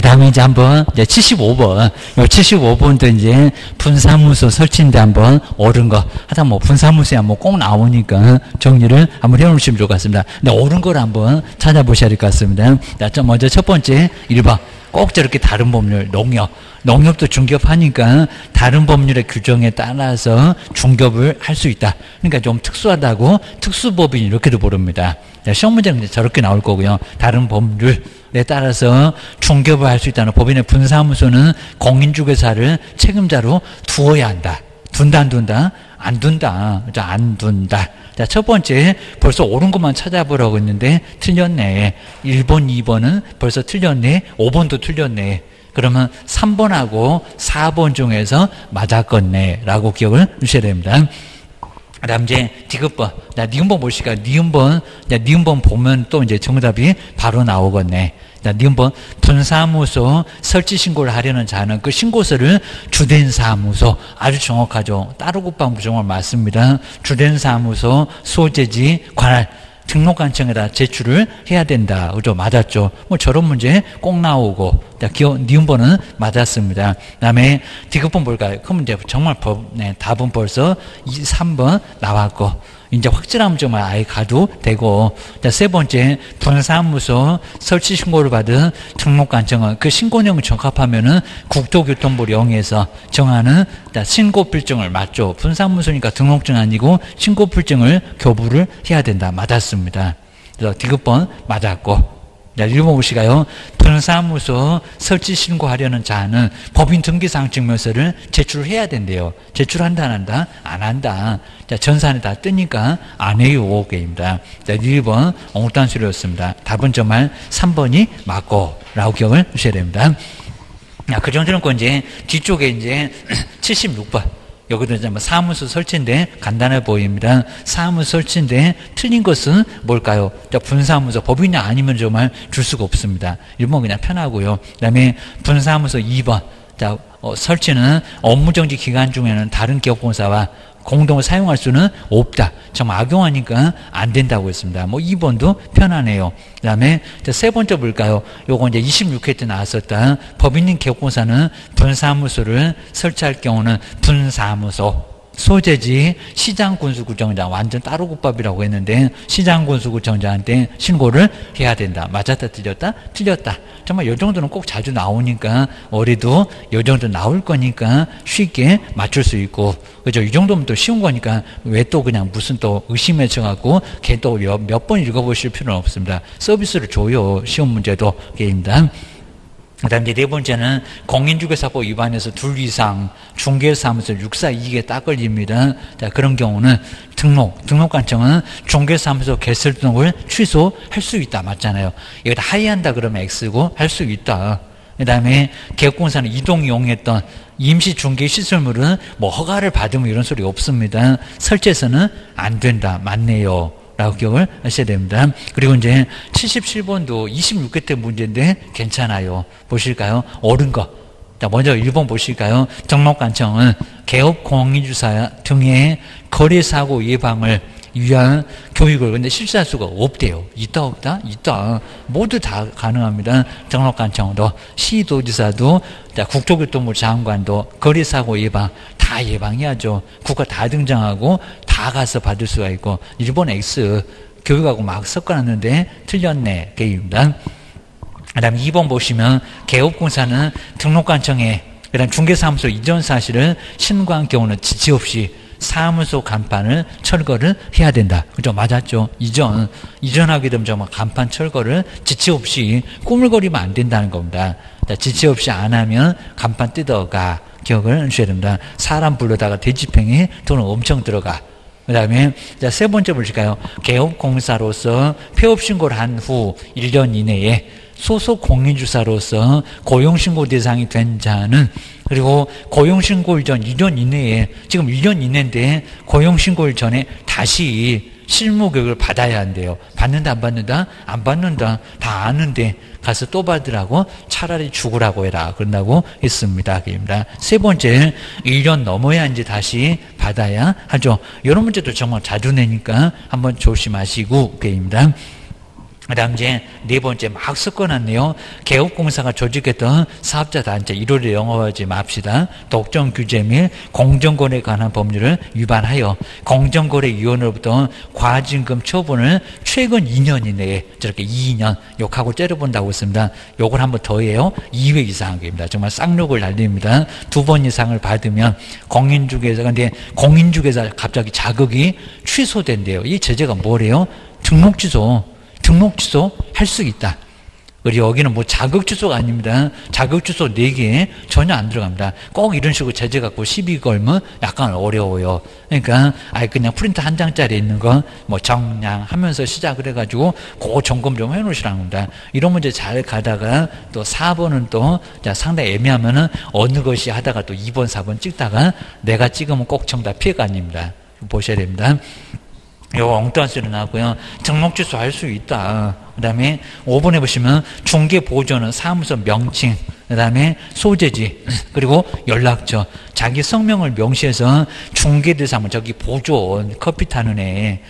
그 다음에 이제 한번 이제 75번, 요 75번도 이제 분사무소 설치인데 한번 옳은 거 하다 뭐 분사무소야 뭐 꼭 나오니까 정리를 한번 해놓으시면 좋을 것 같습니다. 근데 옳은 걸 한번 찾아보셔야 될 것 같습니다. 자, 먼저 첫 번째 1번. 꼭 저렇게 다른 법률, 농협, 농협도 중개업하니까 다른 법률의 규정에 따라서 중개업을 할 수 있다. 그러니까 좀 특수하다고 특수법인 이렇게도 부릅니다. 시험 문제는 저렇게 나올 거고요. 다른 법률에 따라서 중개업을 할 수 있다는 법인의 분사무소는 공인중개사를 책임자로 두어야 한다. 둔다 안 둔다? 안 둔다. 안 둔다. 자, 첫 번째, 벌써 옳은 것만 찾아보라고 했는데, 틀렸네. 1번, 2번은 벌써 틀렸네. 5번도 틀렸네. 그러면 3번하고 4번 중에서 맞았겠네. 라고 기억을 주셔야 됩니다. 그 다음 이제 디귿번. 자, 니은번 보시까 니은번, 자, 니은번 보면 또 이제 정답이 바로 나오겠네. 자, 니은번 분사무소 설치 신고를 하려는 자는 그 신고서를 주된 사무소 아주 정확하죠. 따르고 방 정말 맞습니다. 주된 사무소 소재지 관할 등록관청에다 제출을 해야 된다. 그죠? 맞았죠? 뭐 저런 문제 꼭 나오고. 자, 기호, 니은번은 맞았습니다. 그 다음에 디귿번 볼까요? 그 문제 정말 법, 네, 답은 벌써 2, 3번 나왔고. 이제 확실하면 정말 아예 가도 되고. 자, 세 번째, 분사무소 설치 신고를 받은 등록관청은 그 신고내용을 적합하면은 국토교통부 령에서 정하는 자, 신고 필증을 맞죠. 분사무소니까 등록증 아니고 신고 필증을 교부를 해야 된다. 맞았습니다. 그래서 디귿번 맞았고. 자, 1번 보시가요. 분사무소 설치 신고하려는 자는 법인 등기상 증명서를 제출해야 된대요. 제출한다, 안 한다? 안 한다. 자, 전산에 다 뜨니까 안 해요. 게입니다. 자, 1번 엉뚱한 소리였습니다. 답은 정말 3번이 맞고, 라고 기억을 하셔야 됩니다. 야, 그 정도는 건 이제 뒤쪽에 이제 76번. 여기도 이제 뭐 사무소 설치인데 간단해 보입니다. 사무소 설치인데 틀린 것은 뭘까요? 자, 분사무소 법인이 아니면 정말 줄 수가 없습니다. 1번 그냥 편하고요. 그 다음에 분사무소 2번. 자, 어, 설치는 업무정지 기간 중에는 다른 기업공사와 공동을 사용할 수는 없다. 정말 악용하니까 안 된다고 했습니다. 뭐 2번도 편하네요. 그 다음에 세 번째 볼까요? 요거 이제 26회 때 나왔었다. 법인인 개업공사는 분사무소를 설치할 경우는 분사무소 소재지 시장군수구청장 완전 따로 국밥이라고 했는데 시장군수구청장한테 신고를 해야 된다. 맞았다 틀렸다? 틀렸다. 정말 요 정도는 꼭 자주 나오니까 어리도 요 정도 나올 거니까 쉽게 맞출 수 있고 그죠? 이 정도면 또 쉬운 거니까 왜 또 그냥 무슨 또 의심에 쳐갖고 걔 또 몇번 읽어보실 필요는 없습니다. 서비스를 줘요. 쉬운 문제도 게임다. 그 다음 이제 네 번째는 공인중개사법 위반해서 둘 이상 중개사무소 육사 이게 딱 걸립니다. 자, 그런 경우는 등록, 등록관청은 중개사무소 개설 등록을 취소할 수 있다. 맞잖아요. 여기다 하이한다 그러면 X고 할 수 있다. 그 다음에 개업공사는 이동 이용했던 임시 중개 시설물은 뭐 허가를 받으면 이런 소리 없습니다. 설치해서는 안 된다. 맞네요. 기억을 하셔야 됩니다. 그리고 이제 77번도 26회 때 문제인데 괜찮아요. 보실까요? 옳은 거. 자, 먼저 1번 보실까요? 등록관청은 개업 공인주사 등의 거래사고 예방을 위한 교육을 근데 실시할 수가 없대요. 있다 없다? 있다. 모두 다 가능합니다. 등록관청도 시도지사도 국토교통부 장관도 거래사고 예방 다 예방해야죠. 국가 다 등장하고 다 가서 받을 수가 있고 일본 X 교육하고 막 섞어놨는데 틀렸네. 게임입니다. 그 다음에 2번 보시면 개업공사는 등록관청에 그 다음 중개사무소 이전 사실을 신고한 경우는 지체 없이 사무소 간판을 철거를 해야 된다. 그죠? 맞았죠? 이전, 이전하게 되면 정말 간판 철거를 지체 없이 꾸물거리면 안 된다는 겁니다. 지체 없이 안 하면 간판 뜯어가. 기억을 하셔야 됩니다. 사람 불러다가 대집행에 돈을 엄청 들어가. 그 다음에 세 번째 보실까요? 개업공사로서 폐업신고를 한 후 1년 이내에 소속 공인주사로서 고용신고 대상이 된 자는 그리고 고용신고일 전 2년 이내에 지금 1년 이내인데 고용신고일 전에 다시 실무 교육을 받아야 한대요. 받는다 안 받는다? 안 받는다. 다 아는데 가서 또 받으라고 차라리 죽으라고 해라. 그런다고 했습니다. 그입니다. 세 번째 1년 넘어야 이제 다시 받아야 하죠. 이런 문제도 정말 자주 내니까 한번 조심하시고 그입니다. 그 다음 이제 네 번째 막 섞어놨네요. 개업공사가 조직했던 사업자 단체 1호를 영업하지 맙시다. 독점 규제 및 공정거래에 관한 법률을 위반하여 공정거래위원회로부터 과징금 처분을 최근 2년 이내에 저렇게 2년 욕하고 째려본다고 했습니다. 욕을 한번 더 해요. 2회 이상 입니다. 정말 쌍욕을 날립니다. 두 번 이상을 받으면 공인중개사 근데 공인중개사 갑자기 자격이 취소된대요. 이 제재가 뭐래요? 등록 취소. 등록 취소 할 수 있다. 그리고 여기는 뭐 자격 취소가 아닙니다. 자격 취소 4개 전혀 안 들어갑니다. 꼭 이런 식으로 제재 갖고 시비 걸면 약간 어려워요. 그러니까 아예 그냥 프린트 한 장짜리 있는 거 뭐 정량 하면서 시작을 해가지고 그 점검 좀 해놓으시라는 겁니다. 이런 문제 잘 가다가 또 4번은 또 상당히 애매하면은 어느 것이 하다가 또 2번, 4번 찍다가 내가 찍으면 꼭 정답 피해가 아닙니다. 보셔야 됩니다. 요거 엉뚱한 소리 나고요. 등록 취소할 수 있다. 그 다음에 5번에 보시면 중개 보조는 사무소 명칭, 그 다음에 소재지, 그리고 연락처. 자기 성명을 명시해서 중개대사무 저기 보조 커피 타는 애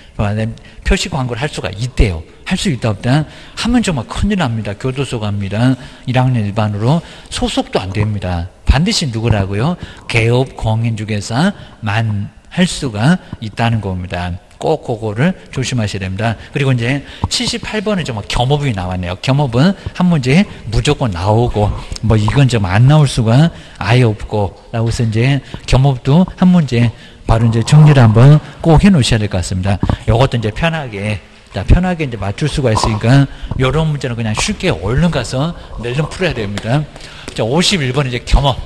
표시 광고를 할 수가 있대요. 할 수 있다 없다 하면 정말 큰일 납니다. 교도소 갑니다. 1학년 일반으로 소속도 안 됩니다. 반드시 누구라고요? 개업 공인중개사 만 할 수가 있다는 겁니다. 꼭 그거를 조심하셔야 됩니다. 그리고 이제 78번은 좀 겸업이 나왔네요. 겸업은 한 문제 무조건 나오고 뭐 이건 좀 안 나올 수가 아예 없고 라고 해서 이제 겸업도 한 문제 바로 이제 정리를 한번 꼭 해 놓으셔야 될 것 같습니다. 이것도 이제 편하게 자, 편하게 이제 맞출 수가 있으니까 이런 문제는 그냥 쉽게 얼른 가서 내좀 풀어야 됩니다. 자, 51번 이제 겸업.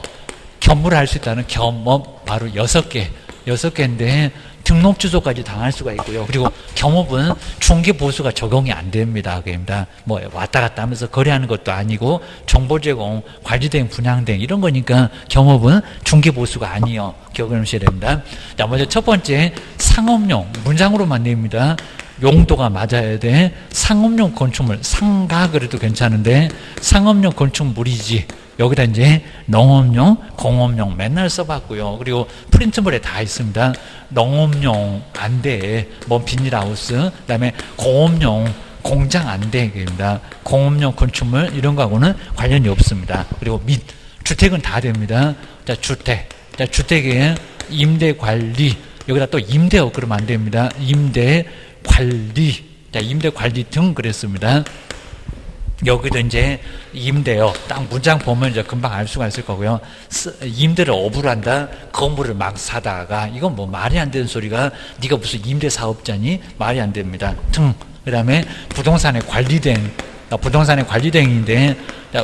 겸업을 할수 있다는 겸업 바로 6개. 6개인데 등록 주소까지 당할 수가 있고요. 그리고 경업은 중개 보수가 적용이 안 됩니다. 그입니다. 뭐 왔다 갔다 하면서 거래하는 것도 아니고 정보 제공, 관리 대행, 분양 대행 이런 거니까 경업은 중개 보수가 아니요. 기억을 하셔야 됩니다. 자, 먼저 첫 번째 상업용 문장으로만 냅니다. 용도가 맞아야 돼. 상업용 건축물 상가 그래도 괜찮은데 상업용 건축물이지. 여기다 이제 농업용, 공업용 맨날 써봤고요. 그리고 프린트물에 다 있습니다. 농업용 안 돼. 뭐 비닐하우스. 그 다음에 공업용 공장 안 되입니다. 공업용 건축물 이런 거하고는 관련이 없습니다. 그리고 및 주택은 다 됩니다. 자 주택. 자 주택에 임대 관리 여기다 또 임대업 그러면 안 됩니다. 임대 관리. 자 임대 관리 등 그랬습니다. 여기도 이제 임대요. 딱 문장 보면 이제 금방 알 수가 있을 거고요. 임대를 업으로 한다. 건물을 막 사다가 이건 뭐 말이 안 되는 소리가 네가 무슨 임대 사업자니 말이 안 됩니다. 등 그다음에 부동산의 관리된 부동산의 관리대행인데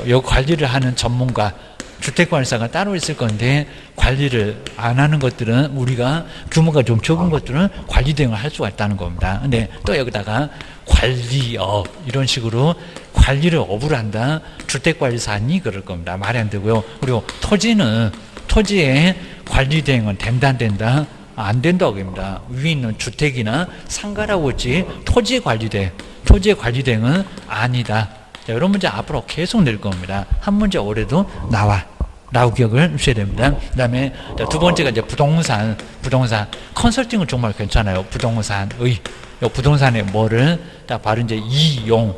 여 관리를 하는 전문가 주택관리사가 따로 있을 건데 관리를 안 하는 것들은 우리가 규모가 좀 적은 것들은 관리 대응을 할 수가 있다는 겁니다. 근데 또 여기다가 관리업 이런 식으로 관리를 업을 한다. 주택관리사니 그럴 겁니다. 말이 안 되고요. 그리고 토지는 토지의 관리 대응은 된다 안 된다? 안 된다고 합니다. 위에 있는 주택이나 상가라고 했지 토지 관리대 토지 관리 대응은 아니다. 자, 이런 문제 앞으로 계속 낼 겁니다. 한 문제 올해도 나와. 라고 기억을 하셔야 됩니다. 그 다음에 두 번째가 이제 부동산, 부동산. 컨설팅은 정말 괜찮아요. 부동산의. 요 부동산의 뭐를 딱 바로 이제 이용.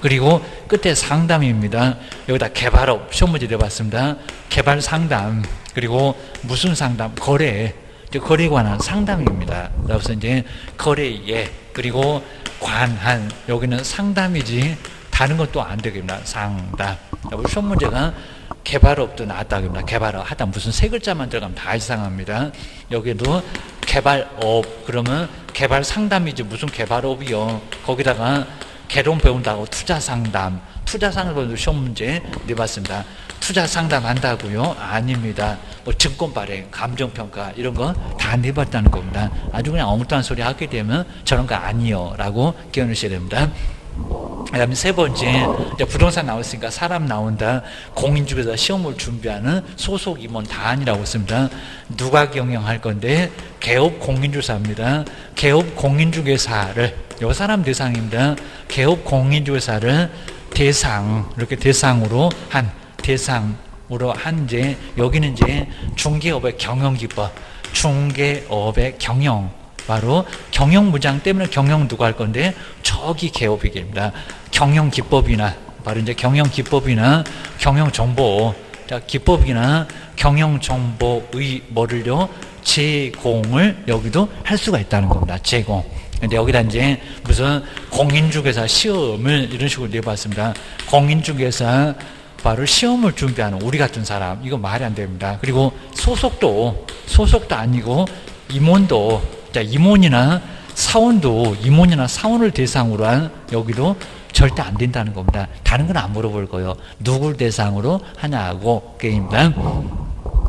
그리고 끝에 상담입니다. 여기다 개발업 시험 문제 내봤습니다. 개발 상담. 그리고 무슨 상담? 거래. 거래에 관한 상담입니다. 그래서 이제 거래예. 그리고 관한. 여기는 상담이지. 다른 것도 안 되겠나 상담. 우리 시험 문제가 개발업도 나왔다고합니다. 개발업 하다 무슨 세 글자만 들어가면 다 이상합니다. 여기도 개발업 그러면 개발 상담이지 무슨 개발업이요. 거기다가 개론 배운다고 투자 상담, 투자 상담도 시험 문제 내봤습니다. 투자 상담 한다고요? 아닙니다. 뭐 증권 발행, 감정 평가 이런 거 다 내봤다는 겁니다. 아주 그냥 엉뚱한 소리 하게 되면 저런 거 아니요라고 기억하셔야 됩니다. 그 다음에 세 번째, 부동산 나왔으니까 사람 나온다. 공인중개사 시험을 준비하는 소속 임원 다 아니라고 했습니다. 누가 경영할 건데, 개업 공인중개사입니다. 개업 공인중개사를, 요 사람 대상입니다. 개업 공인중개사를 대상, 이렇게 대상으로 한, 대상으로 한 이제, 여기는 이제 중개업의 경영 기법, 중개업의 경영, 바로 경영무장 때문에 경영 누가 할 건데, 저 저기 개업이입니다. 경영 기법이나 바로 이제 경영 기법이나 경영 정보 자 기법이나 경영 정보의 뭐를요 제공을 여기도 할 수가 있다는 겁니다. 제공. 근데 여기다 이제 무슨 공인중개사 시험을 이런 식으로 내봤습니다. 공인중개사 바로 시험을 준비하는 우리 같은 사람 이거 말이 안 됩니다. 그리고 소속도 소속도 아니고 임원도 자 임원이나 사원도 임원이나 사원을 대상으로 한 여기도 절대 안 된다는 겁니다. 다른 건 안 물어볼 거예요. 누굴 대상으로 하냐고 게임입니다.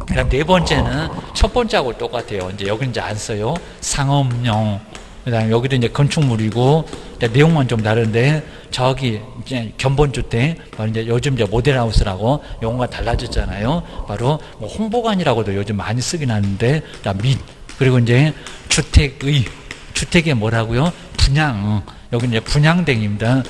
그다음 네 번째는 첫 번째하고 똑같아요. 이제 여기 이제 안 써요. 상업용 그다음에 여기도 이제 건축물이고 내용만 좀 다른데 저기 이제 견본주택 바로 이제 요즘 이제 모델하우스라고 용어가 달라졌잖아요. 바로 뭐 홍보관이라고도 요즘 많이 쓰긴 하는데 및 그리고 이제 주택의 주택이 뭐라고요? 분양 여기 이제 분양대행입니다.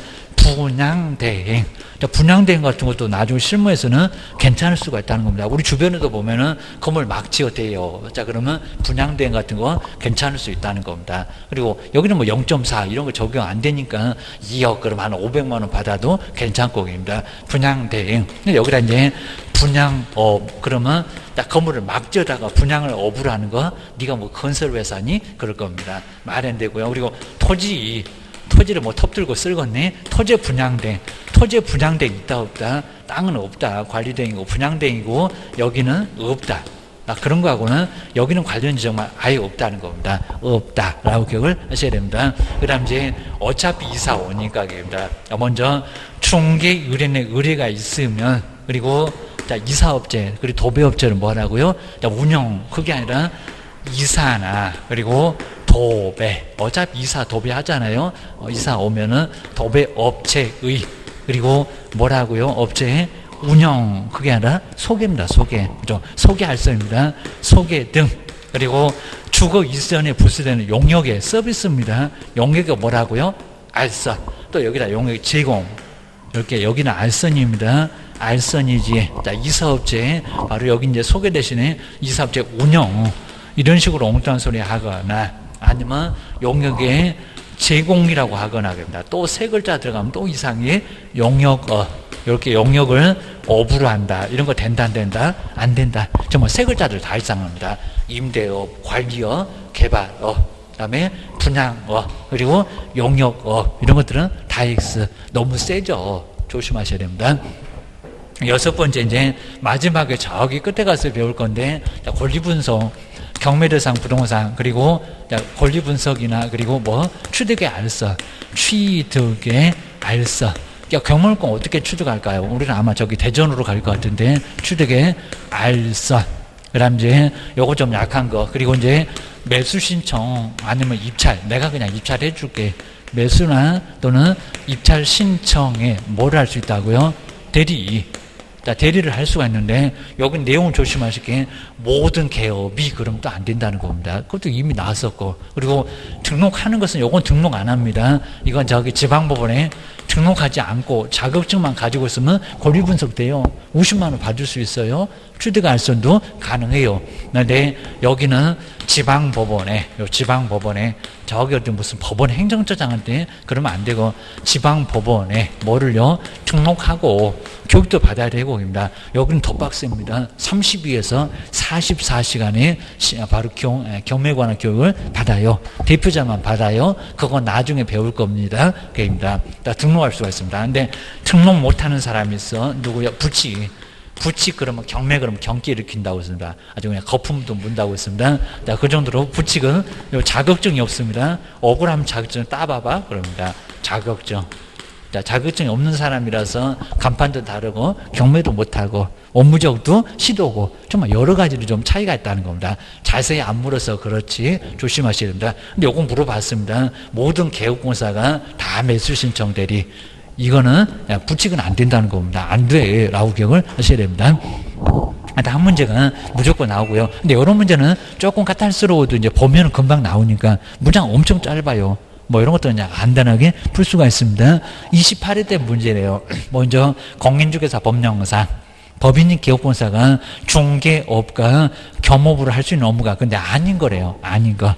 분양대행 분양대행 같은 것도 나중에 실무에서는 괜찮을 수가 있다는 겁니다. 우리 주변에도 보면은 건물 막 지어대요. 자, 그러면 분양대행 같은 거 괜찮을 수 있다는 겁니다. 그리고 여기는 뭐 0.4 이런 거 적용 안 되니까 2억 그럼 한 500만 원 받아도 괜찮고 입니다. 분양대행. 근데 여기다 이제 분양업 그러면 딱 건물을 막 지어다가 분양을 업으로 하는 거 네가 뭐 건설회사니 그럴 겁니다. 말 안 되고요. 그리고 토지 토지를 뭐 텁들고 쓸겠네. 토지 분양대. 토지 분양대 있다 없다. 땅은 없다. 관리대행이고 분양대행이고 여기는 없다. 아, 그런 거하고는 여기는 관련 지정만 아예 없다는 겁니다. 없다라고 기억을 하셔야 됩니다. 그 다음 이제 어차피 이사 오니까 입니다. 먼저 중개 의뢰의 의뢰가 있으면 그리고 자, 이사업체 그리고 도배업체는 뭐 하라고요? 자, 운영 그게 아니라 이사나 그리고 도배. 어차피 이사 도배 하잖아요. 어, 이사 오면은 도배 업체의 그리고 뭐라고요? 업체 운영 그게 아니라 소개입니다. 소개. 그죠? 소개할 서입니다. 소개 등 그리고 주거 이전에 부수되는 용역의 서비스입니다. 용역이 뭐라고요? 알선. 또 여기다 용역 제공. 이렇게 여기는 알선입니다. 알선이지. 자, 이 사업체 바로 여기 이제 소개 대신에 이 사업체 운영 이런 식으로 엉뚱한 소리 하거나 아니면 용역의 제공이라고 하거나 그럽니다. 또 세 글자 들어가면 또 이상의 용역 어 이렇게 용역을 업으로 한다. 이런 거 된다 안 된다? 안 된다. 정말 세 글자들 다 이상합니다. 임대업, 관리업, 개발업, 그다음에 분양업, 그리고 용역업 이런 것들은 다 X. 너무 세죠. 조심하셔야 됩니다. 여섯 번째 이제 마지막에 저기 끝에 가서 배울 건데 권리 분석 경매대상 부동산 그리고 권리 분석이나 그리고 뭐 취득의 알서 취득의 알서. 경물권 어떻게 취득할까요? 우리는 아마 저기 대전으로 갈 것 같은데 취득의 알서. 그다음 이제 요거 좀 약한 거. 그리고 이제 매수 신청 아니면 입찰. 내가 그냥 입찰해 줄게. 매수나 또는 입찰 신청에 뭘 할 수 있다고요? 대리 자, 대리를 할 수가 있는데 여기 내용을 조심하실게 모든 개업이 그럼 또 안 된다는 겁니다. 그것도 이미 나왔었고 그리고 등록하는 것은 요건 등록 안 합니다. 이건 저기 지방법원에 등록하지 않고 자격증만 가지고 있으면 권리 분석돼요. 50만 원 받을 수 있어요. 취득 알선도 가능해요. 그런데 여기는 지방 법원에 지방 법원에 저기 어디 무슨 법원 행정처장한테 그러면 안 되고 지방 법원에 뭐를요 등록하고 교육도 받아야 되고 입니다. 여기는 더 빡셉니다. 32에서 44시간에 바로 경, 경매 관한 교육을 받아요. 대표자만 받아요. 그건 나중에 배울 겁니다. 그입니다. 등록 할 수가 있습니다. 근데 등록 못하는 사람이 있어 누구야? 부치 부칙 그러면 경매 그러면 경기 일으킨다고 했습니다. 아주 그냥 거품도 문다고 했습니다. 자, 그 정도로 부칙은 자격증이 없습니다. 억울하면 자격증 따봐봐 그럽니다. 자격증. 자, 자격증이 없는 사람이라서 간판도 다르고 경매도 못하고 업무적도 시도고 정말 여러 가지로 좀 차이가 있다는 겁니다. 자세히 안 물어서 그렇지 조심하셔야 됩니다. 근데 요거 물어봤습니다. 모든 개업공사가 다 매수 신청 대리 이거는 부칙은 안 된다는 겁니다. 안 돼. 라고 기억을 하셔야 됩니다. 한 문제가 무조건 나오고요. 근데 이런 문제는 조금 까탈스러워도 이제 보면 금방 나오니까 문장 엄청 짧아요. 뭐 이런 것도 그냥 간단하게 풀 수가 있습니다. 28회 때 문제래요. 먼저 공인중개사 법령상 법인인 기업본사가 중개업과 겸업으로 할 수 있는 업무가 근데 아닌 거래요. 아닌 거.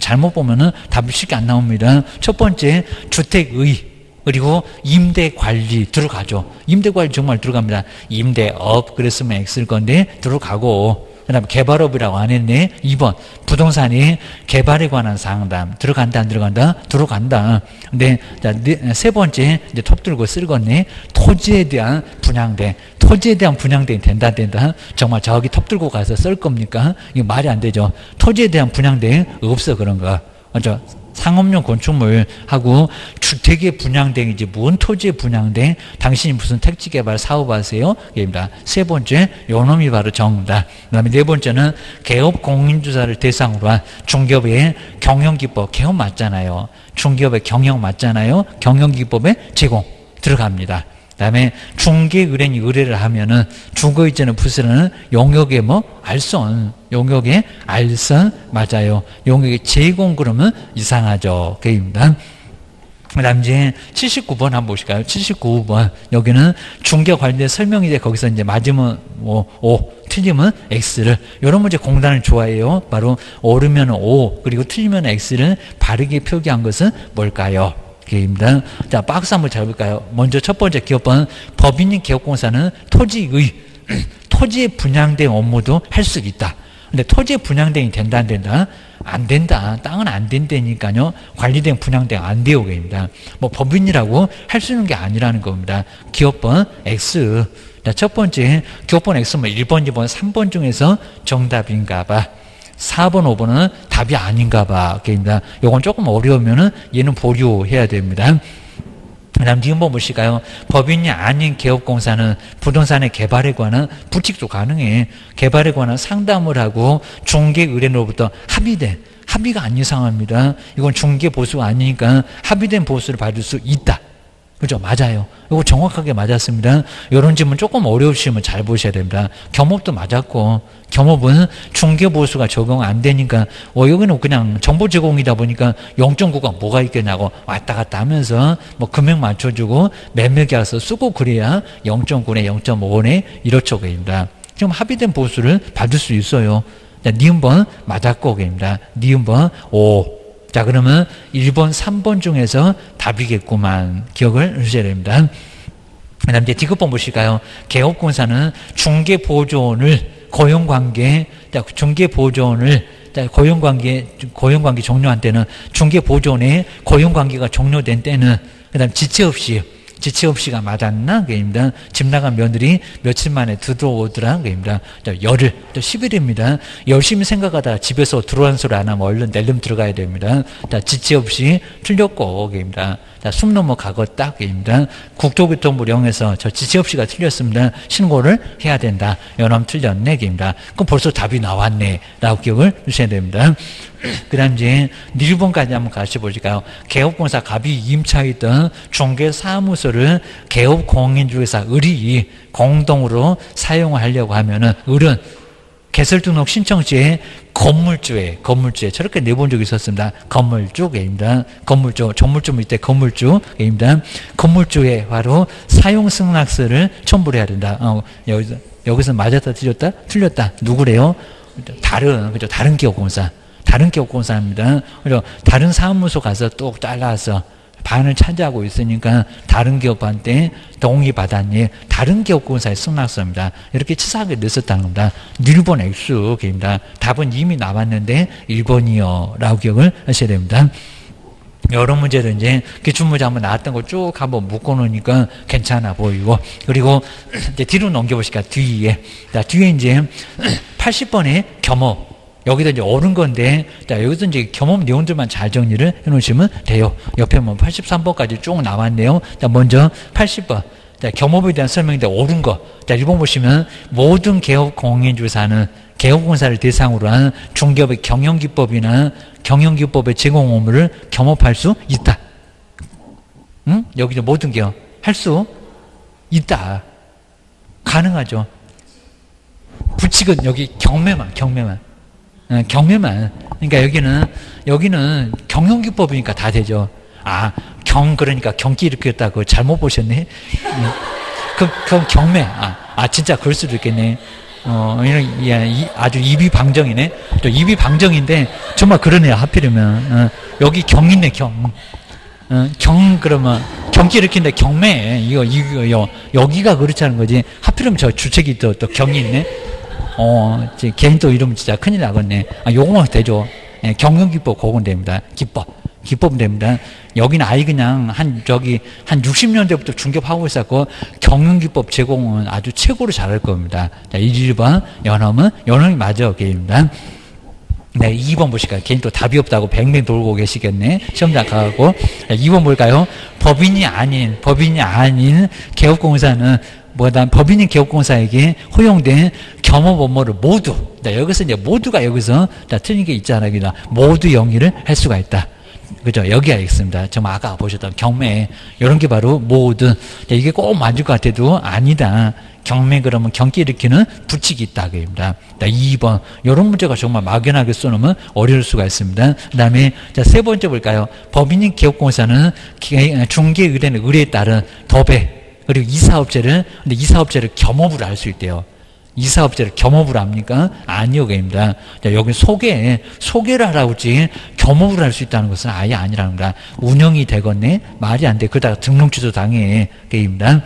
잘못 보면은 답이 쉽게 안 나옵니다. 첫 번째, 주택의. 그리고 임대 관리 들어가죠. 임대 관리 정말 들어갑니다. 임대업 그랬으면 X일 건데 들어가고 그 다음에 개발업이라고 안 했네. 2번 부동산이 개발에 관한 상담 들어간다 안 들어간다? 들어간다. 근데 자, 네, 세 번째 이제 톱 들고 쓸건네. 토지에 대한 분양대 토지에 대한 분양대행 된다 된다. 정말 저기 톱 들고 가서 쓸 겁니까? 이거 말이 안 되죠. 토지에 대한 분양대행 없어 그런 거. 맞죠? 상업용 건축물하고 주택의 분양대행이지 뭔 토지의 분양대행 당신이 무슨 택지 개발 사업하세요? 입니다. 세 번째 요놈이 바로 정답 그 다음에 네 번째는 개업 공인주사를 대상으로 한 중개업의 경영기법. 개업 맞잖아요. 중개업의 경영 맞잖아요. 경영기법의 제공 들어갑니다. 다음에 중개 의뢰인이 의뢰를 하면은 중거이자는 부스는 용역의 뭐 알선 용역의 알선 맞아요. 용역의 제공 그러면 이상하죠. 그입니다. 그 다음 이제 79번 한번 보실까요? 79번. 여기는 중개 관련된 설명이 돼. 거기서 이제 맞으면 뭐, O, 틀리면 X를. 이런 문제 공단을 좋아해요. 바로 옳으면 O, 그리고 틀리면 X를 바르게 표기한 것은 뭘까요? 입니다. 자, 박스 한번 잘 볼까요? 먼저 첫 번째 기업은 법인인 개업공사는 토지의 토지에 분양된 업무도 할 수 있다. 근데 토지에 분양대행이 된다 안 된다? 안 된다. 땅은 안 된다니까요. 관리된 분양대행 안 돼요. 입니다. 뭐 법인이라고 할 수 있는 게 아니라는 겁니다. 기업번 X. 자, 첫 번째 기업번 X면 1번, 2번, 3번 중에서 정답인가 봐. 4번, 5번은 답이 아닌가 봐. 게입니다. 요건 조금 어려우면은 얘는 보류해야 됩니다. 그 다음 뒤 한번 보실까요? 법인이 아닌 개업공사는 부동산의 개발에 관한 부칙도 가능해. 개발에 관한 상담을 하고 중개 의뢰로부터 합의된 합의가 안 이상합니다. 이건 중개 보수가 아니니까 합의된 보수를 받을 수 있다. 그죠? 맞아요. 이거 정확하게 맞았습니다. 이런 질문 조금 어려우시면 잘 보셔야 됩니다. 겸업도 맞았고, 겸업은 중개보수가 적용 안 되니까, 어, 여기는 그냥 정보 제공이다 보니까 0.9가 뭐가 있겠냐고 왔다 갔다 하면서 뭐 금액 맞춰주고 매매 계약서 쓰고 그래야 0.9네, 0.5네, 이렇죠. 그입니다. 지금 합의된 보수를 받을 수 있어요. 니은번 맞았고, 그입니다. 니은번 5. 자, 그러면 1번, 3번 중에서 답이겠구만. 기억을 하셔야 됩니다. 그 다음 이제 디귿번 보실까요? 개업공사는 중개보조원을 고용관계, 중개보조원을 고용관계, 고용관계 종료한 때는 중개보조원의 고용관계가 종료된 때는 그 다음 지체 없이 지체 없이가 맞았나? 그입니다. 집 나간 며느리 며칠 만에 들어오더라. 그입니다. 열흘, 또 10일입니다. 열심히 생각하다 집에서 들어온 소리 안 하면 얼른 낼름 들어가야 됩니다. 자, 지체 없이 틀렸고, 그입니다. 자, 숨 넘어가겠다. 그입니다. 국토교통부 령에서 저 지체 없이가 틀렸습니다. 신고를 해야 된다. 연함 틀렸네. 그입니다. 그럼 벌써 답이 나왔네. 라고 기억을 주셔야 됩니다. 그 다음 이제 1번까지 한번 같이 보실까요? 개업공사 갑이 임차있던 중개사무소를 개업공인중개사 을이 공동으로 사용하려고 하면은 을은 개설 등록 신청 시에 건물주에 건물주에 저렇게 내본 적이 있었습니다. 건물주입니다. 건물주 전물주 밑에 건물주입니다. 건물주에 바로 사용 승낙서를 첨부해야 된다. 어, 여기서 여기서 맞았다 틀렸다 틀렸다 누구래요? 다른 그죠 다른 기업공사 다른 기업공사입니다. 그리고 다른 사무소 가서 또 잘라서 반을 차지하고 있으니까 다른 기업한테 동의받았니? 다른 기업공사의 승낙서입니다. 이렇게 치사하게 넣었다는 겁니다. 1번 X입니다. 답은 이미 나왔는데 1번이요. 라고 기억을 하셔야 됩니다. 여러 문제를 이제 기출문제 한번 나왔던 거 쭉 한번 묶어놓으니까 괜찮아 보이고 그리고 이제 뒤로 넘겨보실까 뒤에 자 뒤에 이제 80번의 겸업 여기다 이제 옳은 건데, 자, 여기서 이제 경험 내용들만 잘 정리를 해 놓으시면 돼요. 옆에 뭐 83번까지 쭉 나왔네요. 자, 먼저 80번. 자, 겸업에 대한 설명인데 옳은 거. 자, 1번 보시면 모든 개업 공인주사는 개업공사를 대상으로 한 중개업의 경영기법이나 경영기법의 제공 업무를 겸업할 수 있다. 응? 여기서 모든 개업 할 수 있다. 가능하죠. 부칙은 여기 경매만, 경매만. 어, 경매만. 그러니까 여기는 여기는 경영기법이니까 다 되죠. 아, 경 그러니까 경기 일으켰다. 그 잘못 보셨네. 그, 그 경매. 아, 아 진짜 그럴 수도 있겠네. 어, 이런, 예, 이, 아주 입이 방정이네. 또 입이 방정인데, 정말 그러네요, 하필이면. 어, 여기 경 있네, 경. 어, 경, 그러면, 경기 일으킨데 경매. 이거, 이거, 여, 여기가 않은 거지. 하필이면 저 주책이 또, 또 경이 있네. 어, 제 개인 또 이러면 진짜 큰일 나겠네. 아, 요거만 되죠. 예, 경영기법 그건 됩니다. 기법. 기법 됩니다. 여기는 아예 그냥 한 저기 한 60년대부터 중개하고 있었고 경영기법 제공은 아주 최고로 잘할 겁니다. 자, 1번 연엄은 연엄이 맞아 게임입니다. 네, 2번 보실까요? 개인 또 답이 없다고 뱅뱅 돌고 계시겠네. 시험장 가고. 2번 볼까요? 법인이 아닌, 법인이 아닌 개업공사는 뭐다 법인인 개업공사에게 허용된 겸업 업무를 모두, 자, 여기서 이제 모두가 여기서 자, 틀린 게 있잖아요. 모두 영위를 할 수가 있다. 그죠? 여기가 있습니다. 정말 아까 보셨던 경매 이런 게 바로 모든 이게 꼭 맞을 것 같아도 아니다. 경매 그러면 경기 일으키는 부칙이 있다 그입니다. 2번 이런 문제가 정말 막연하게 써놓으면 어려울 수가 있습니다. 그다음에 자세 번째 볼까요? 법인인 기업공사는 중개 의뢰는 의뢰에 따른 도배 그리고 이사업체를 근데 이사업체를 겸업으로 할수 있대요. 이사업체를 겸업을 합니까? 아니요, 그입니다. 자, 여기 소개, 소개를 하라고 했지, 겸업을 할 수 있다는 것은 아예 아니라는 거다. 운영이 되겠네? 말이 안 돼. 그러다가 등록 취소 당해. 그입니다.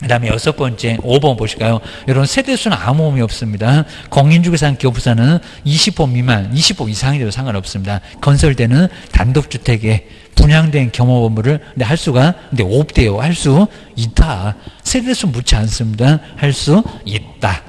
그 다음에 여섯 번째, 5번 보실까요? 이런 세대수는 아무 의미 없습니다. 공인중개상 기업부사는 20호 미만, 20호 이상이 돼도 상관없습니다. 건설되는 단독주택에 분양된 경험 업무를 근데 할 수가 근데 없대요. 할 수 있다. 세대수 묻지 않습니다. 할 수 있다.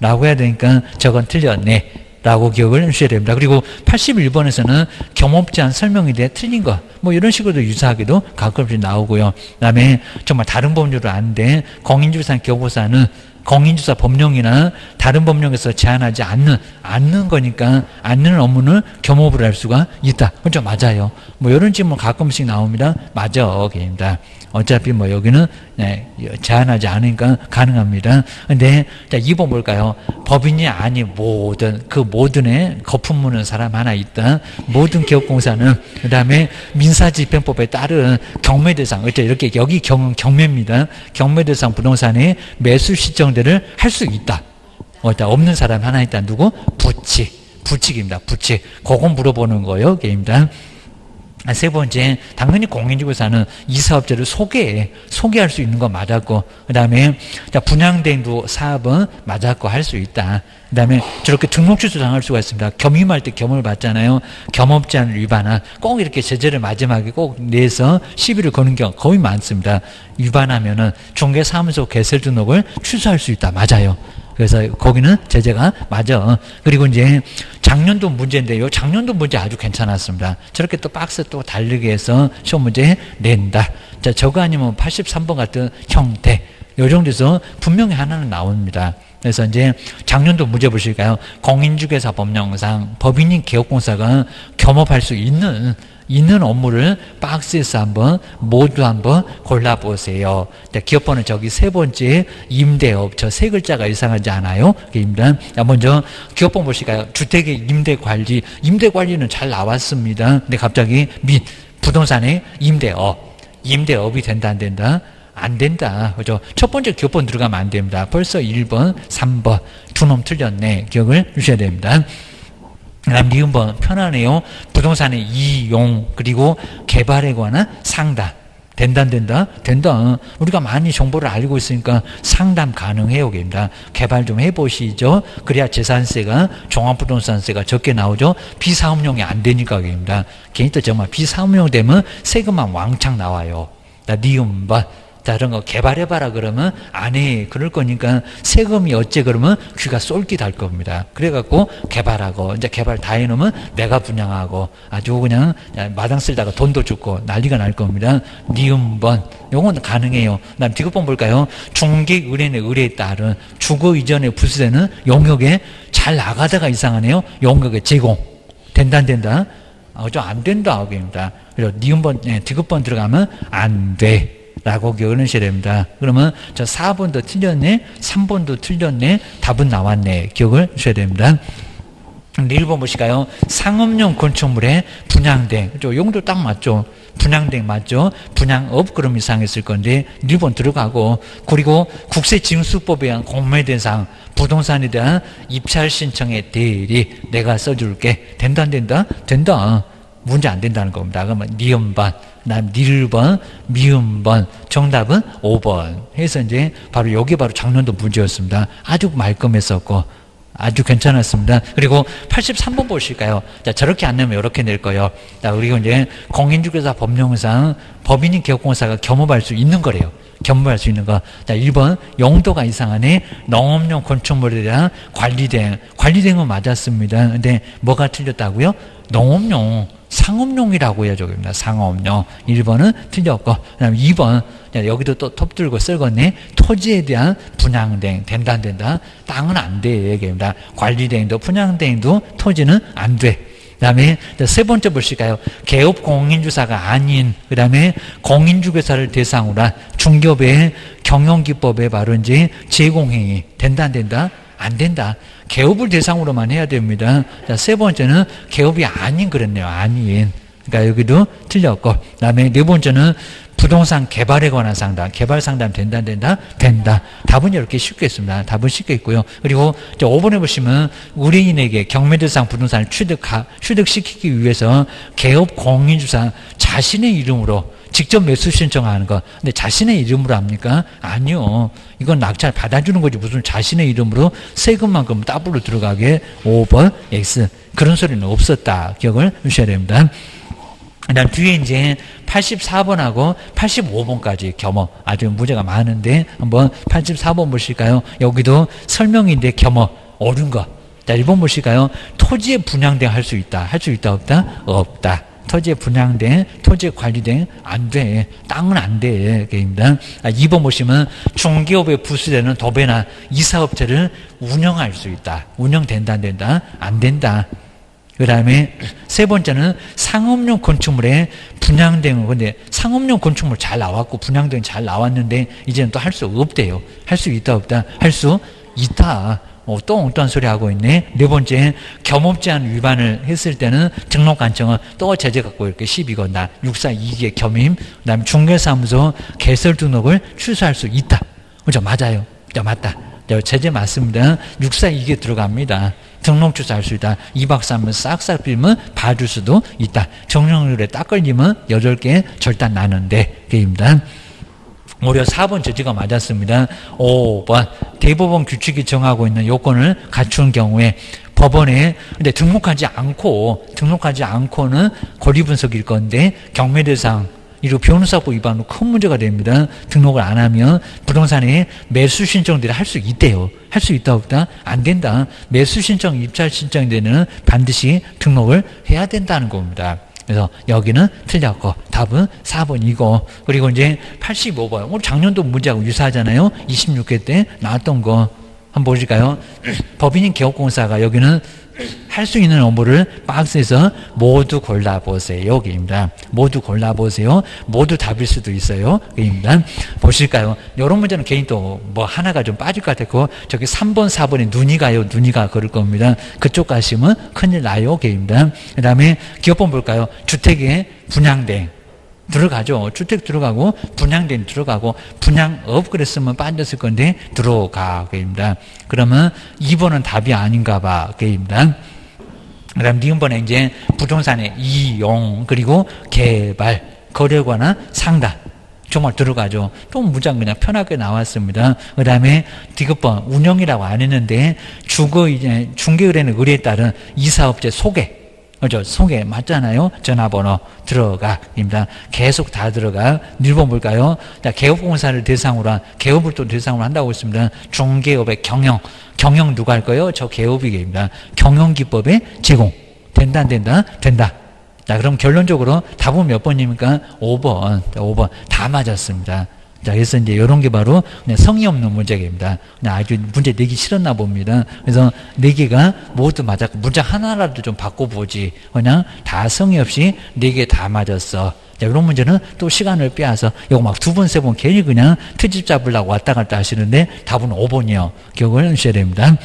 라고 해야 되니까 저건 틀렸네. 라고 기억을 해주셔야 됩니다. 그리고 81번에서는 경험제한 설명에 대해 틀린 것, 뭐 이런 식으로도 유사하게도 가끔씩 나오고요. 그 다음에 정말 다른 법률을 아는데 공인주산 기업보사는 공인주사 법령이나 다른 법령에서 제한하지 않는 않는 거니까 않는 업무는 겸업을 할 수가 있다. 그렇죠? 맞아요. 뭐 이런 질문 가끔씩 나옵니다. 맞아, 게입니다. 어차피 뭐 여기는 네, 제한하지 않으니까 가능합니다. 근데 자 2번 볼까요? 법인이 아니 모든 그 모든에 거품 무는 사람 하나 있다. 모든 기업공사는 그다음에 민사집행법에 따른 경매 대상 그렇죠? 이렇게 여기 경, 경매입니다. 경매 대상 부동산의 매수 시정 들을 할 수 있다. 어, 없는 사람 하나 있다. 누구? 부칙. 부칙입니다. 부칙. 그거 물어보는 거예요. 게임다. 아, 세 번째, 당연히 공인중개사는 이 사업자를 소개, 소개할 수 있는 거 맞았고, 그 다음에, 분양된 사업은 맞았고 할 수 있다. 그 다음에 저렇게 등록 취소 당할 수가 있습니다. 겸임할 때 겸을 받잖아요. 겸업제한을 위반한, 꼭 이렇게 제재를 마지막에 꼭 내서 시비를 거는 경우 거의 많습니다. 위반하면은 중개사무소 개설 등록을 취소할 수 있다. 맞아요. 그래서 거기는 제재가 맞아. 그리고 이제 작년도 문제인데요. 작년도 문제 아주 괜찮았습니다. 저렇게 또 박스 또 다르게 해서 시험 문제 낸다. 자, 저거 아니면 83번 같은 형태. 요 정도에서 분명히 하나는 나옵니다. 그래서 이제 작년도 문제 보실까요? 공인중개사 법령상 법인인 개업공사가 겸업할 수 있는 있는 업무를 박스에서 한번 모두 한번 골라보세요. 기업번호 저기 세 번째 임대업 저 세 글자가 이상하지 않아요? 임대. 먼저 기업번 보실까요? 주택의 임대 관리 임대 관리는 잘 나왔습니다. 근데 갑자기 및 부동산의 임대업 임대업이 된다 안 된다? 안 된다. 그죠? 첫 번째 기업번 들어가면 안 됩니다. 벌써 1번, 3번 두 놈 틀렸네. 기억을 주셔야 됩니다. 그 다음 니은 번 편하네요. 부동산의 이용 그리고 개발에 관한 상담. 된다 된다? 된다. 우리가 많이 정보를 알고 있으니까 상담 가능해요. 입니다 개발 좀 해보시죠. 그래야 재산세가 종합부동산세가 적게 나오죠. 비사업용이 안 되니까 입니다 개인도 정말 비사업용 되면 세금만 왕창 나와요. 니은 번 다른 거 개발해봐라 그러면 안 해. 그럴 거니까 세금이 어째 그러면 귀가 쏠깃 할 겁니다. 그래갖고 개발하고 이제 개발 다 해놓으면 내가 분양하고 아주 그냥 마당 쓸다가 돈도 죽고 난리가 날 겁니다. 니음번 요건 가능해요. 다음 디귿번 볼까요? 중개 의뢰는 의뢰에 따른 주거 이전의 부수되는 용역에 잘 나가다가 이상하네요. 용역의 제공 된다 안 된다? 아, 좀안 된다 하입니다 그리고 니음번 네, 디귿번 들어가면 안 돼. 라고 기억하셔야 됩니다. 그러면 저 4번도 틀렸네, 3번도 틀렸네, 답은 나왔네. 기억을 하셔야 됩니다. 1번 보실까요? 상업용 건축물에 분양된, 그죠? 용도 딱 맞죠? 분양된 맞죠? 분양업 그럼 이상했을 건데 1번 들어가고 그리고 국세징수법에 의한 공매 대상 부동산에 대한 입찰 신청의 대리 내가 써줄게 된다 안 된다? 된다. 문제 안 된다는 겁니다. 그러면 니은반, 난 니을 번, 미음 번, 정답은 5번. 해서 이제 바로 여기 바로 작년도 문제였습니다. 아주 말끔했었고 아주 괜찮았습니다. 그리고 83번 보실까요? 자, 저렇게 안 내면 이렇게 낼 거예요. 자, 그리고 이제 공인중개사 법령상 법인인 개업공사가 겸업할 수 있는 거래요. 겸업할 수 있는 거. 자, 1번 용도가 이상하네. 농업용 건축물에 대한 관리 대행. 관리 대행은 맞았습니다. 근데 뭐가 틀렸다고요? 농업용 상업용이라고 해야 적입니다. 상업용. 1번은 틀렸고, 그 다음에 2번, 여기도 또 톱 들고 쓸거네. 토지에 대한 분양대행, 된다, 안 된다? 땅은 안 돼, 얘기입니다. 관리대행도, 분양대행도, 토지는 안 돼. 그 다음에 세 번째 보실까요? 개업 공인주사가 아닌, 그 다음에 공인주교사를 대상으로 한 중개업의 경영기법에 바로 이제 제공행위, 된다, 안 된다? 안 된다. 개업을 대상으로만 해야 됩니다. 자, 세 번째는 개업이 아닌 그랬네요. 아닌. 그러니까 여기도 틀렸고. 그 다음에 네 번째는 부동산 개발에 관한 상담. 개발 상담 된다, 된다? 된다. 답은 이렇게 쉽게 했습니다. 답은 쉽게 있고요. 그리고 5번에 보시면 우리인에게 경매대상 부동산을 취득, 취득시키기 위해서 개업 공인주사 자신의 이름으로 직접 매수 신청하는 거. 근데 자신의 이름으로 합니까? 아니요. 이건 낙찰 받아주는 거지. 무슨 자신의 이름으로 세금만큼 따블로 들어가게 5번 X. 그런 소리는 없었다. 기억을 주셔야 됩니다. 그 다음 뒤에 이제 84번하고 85번까지 겸어 아주 문제가 많은데 한번 84번 보실까요? 여기도 설명인데 겸어 옳은 거. 자, 1번 보실까요? 토지에 분양대 할 수 있다. 할 수 있다 없다? 없다. 토지에 분양된, 토지에 관리된 안 돼. 땅은 안 돼. 게입니다. 아, 2번 보시면 중개업에 부수되는 도배나 이사업체를 운영할 수 있다. 운영된다 안 된다? 안 된다. 그 다음에 세 번째는 상업용 건축물에 분양된 근데 상업용 건축물 잘 나왔고 분양된 잘 나왔는데 이제는 또 할 수 없대요. 할 수 있다 없다? 할 수 있다. 어, 또 엉뚱한 소리 하고 있네. 네 번째, 겸업 제한 위반을 했을 때는 등록 관청은 또 제재 갖고 이렇게 시비건다. 6사 2개 겸임. 그 다음에 중개사무소 개설 등록을 취소할 수 있다. 그죠? 맞아요. 자, 맞다. 자, 제재 맞습니다. 6사 2개 들어갑니다. 등록 취소할 수 있다. 2박 3일 싹싹 빌면 봐줄 수도 있다. 정령률에 딱 걸리면 8개 절단 나는데, 게입니다. 무려 4번 저지가 맞았습니다. 5번 대법원 규칙이 정하고 있는 요건을 갖춘 경우에 법원에 근데 등록하지 않고 등록하지 않고는 권리 분석일 건데 경매 대상 이로 변호사법 위반으로 큰 문제가 됩니다. 등록을 안 하면 부동산에 매수 신청들을 할 수 있대요. 할 수 있다 없다? 안 된다. 매수 신청, 입찰 신청이 되는 반드시 등록을 해야 된다는 겁니다. 그래서 여기는 틀렸고 답은 4번이고 그리고 이제 85번 오늘 작년도 문제하고 유사하잖아요. 26회 때 나왔던 거 한번 보실까요? 법인인 개업공사가 여기는 할 수 있는 업무를 박스에서 모두 골라보세요. 여기입니다. 모두 골라보세요. 모두 답일 수도 있어요. 여기입니다. 보실까요? 이런 문제는 개인 또 뭐 하나가 좀 빠질 것 같고 저기 3번, 4번에 눈이 가요. 눈이 가 그럴 겁니다. 그쪽 가시면 큰일 나요. 여기입니다. 그 다음에 기업번 볼까요? 주택의 분양대. 들어가죠. 주택 들어가고 분양된 들어가고 분양업 그랬으면 빠졌을 건데 들어가 게입니다. 그러면 2번은 답이 아닌가 봐 게입니다. 그 다음 니은번에 이제 부동산의 이용 그리고 개발 거래에 관한 상담 정말 들어가죠. 좀 무장 그냥 편하게 나왔습니다. 그 다음에 디귿번 운영이라고 안 했는데 주거 이제 중개의뢰는 의뢰에 따른 이사업체 소개 그죠? 소개 맞잖아요. 전화번호 들어가입니다. 계속 다 들어가. 1번 볼까요? 자, 개업공사를 대상으로 한, 개업을 또 대상으로 한다고 했습니다. 중개업의 경영. 경영 누가 할 거예요? 저 개업이입니다. 경영기법의 제공. 된다, 안 된다? 된다. 자, 그럼 결론적으로 답은 몇 번입니까? 5번. 자, 5번. 다 맞았습니다. 자, 그래서 이제 이런 게 바로 성의 없는 문제입니다. 아주 문제 내기 싫었나 봅니다. 그래서 네 개가 모두 맞았고, 문제 하나라도 좀 바꿔보지. 그냥 다 성의 없이 네 개 다 맞았어. 자, 이런 문제는 또 시간을 빼앗아, 이거 막 두 번, 세 번 괜히 그냥 트집 잡으려고 왔다 갔다 하시는데 답은 5번이요. 기억을 하셔야 됩니다.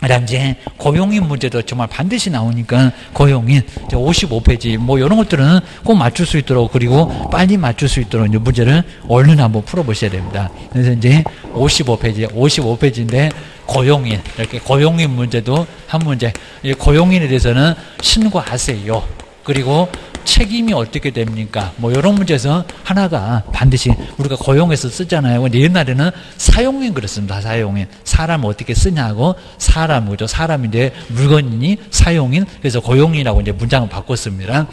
그다음 이제 고용인 문제도 정말 반드시 나오니까 고용인 55페이지 뭐 이런 것들은 꼭 맞출 수 있도록 그리고 빨리 맞출 수 있도록 이제 문제를 얼른 한번 풀어보셔야 됩니다. 그래서 이제 55페이지 55페이지인데 고용인 이렇게 고용인 문제도 한 문제 고용인에 대해서는 신고하세요. 그리고 책임이 어떻게 됩니까? 뭐 이런 문제에서 하나가 반드시 우리가 고용해서 쓰잖아요. 근데 옛날에는 사용인 그랬습니다. 사용인 사람 어떻게 쓰냐고 사람 그죠? 사람인데 물건이니 사용인 그래서 고용이라고 이제 문장을 바꿨습니다.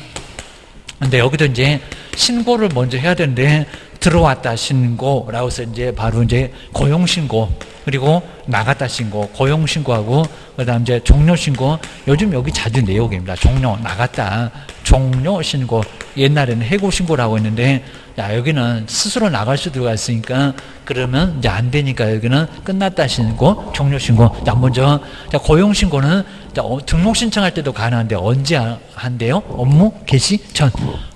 근데 여기도 이제 신고를 먼저 해야 되는데 들어왔다 신고라고 해서 이제 바로 이제 고용 신고 그리고 나갔다 신고 고용 신고하고 그다음 이제 종료 신고 요즘 여기 자주 내용입니다. 종료 나갔다 종료 신고 옛날에는 해고 신고라고 했는데 야 여기는 스스로 나갈 수도 있으니까 그러면 이제 안 되니까 여기는 끝났다 신고 종료 신고 자 먼저 자 고용 신고는 자, 어, 등록 신청할 때도 가능한데 언제 한대요? 업무 개시 전.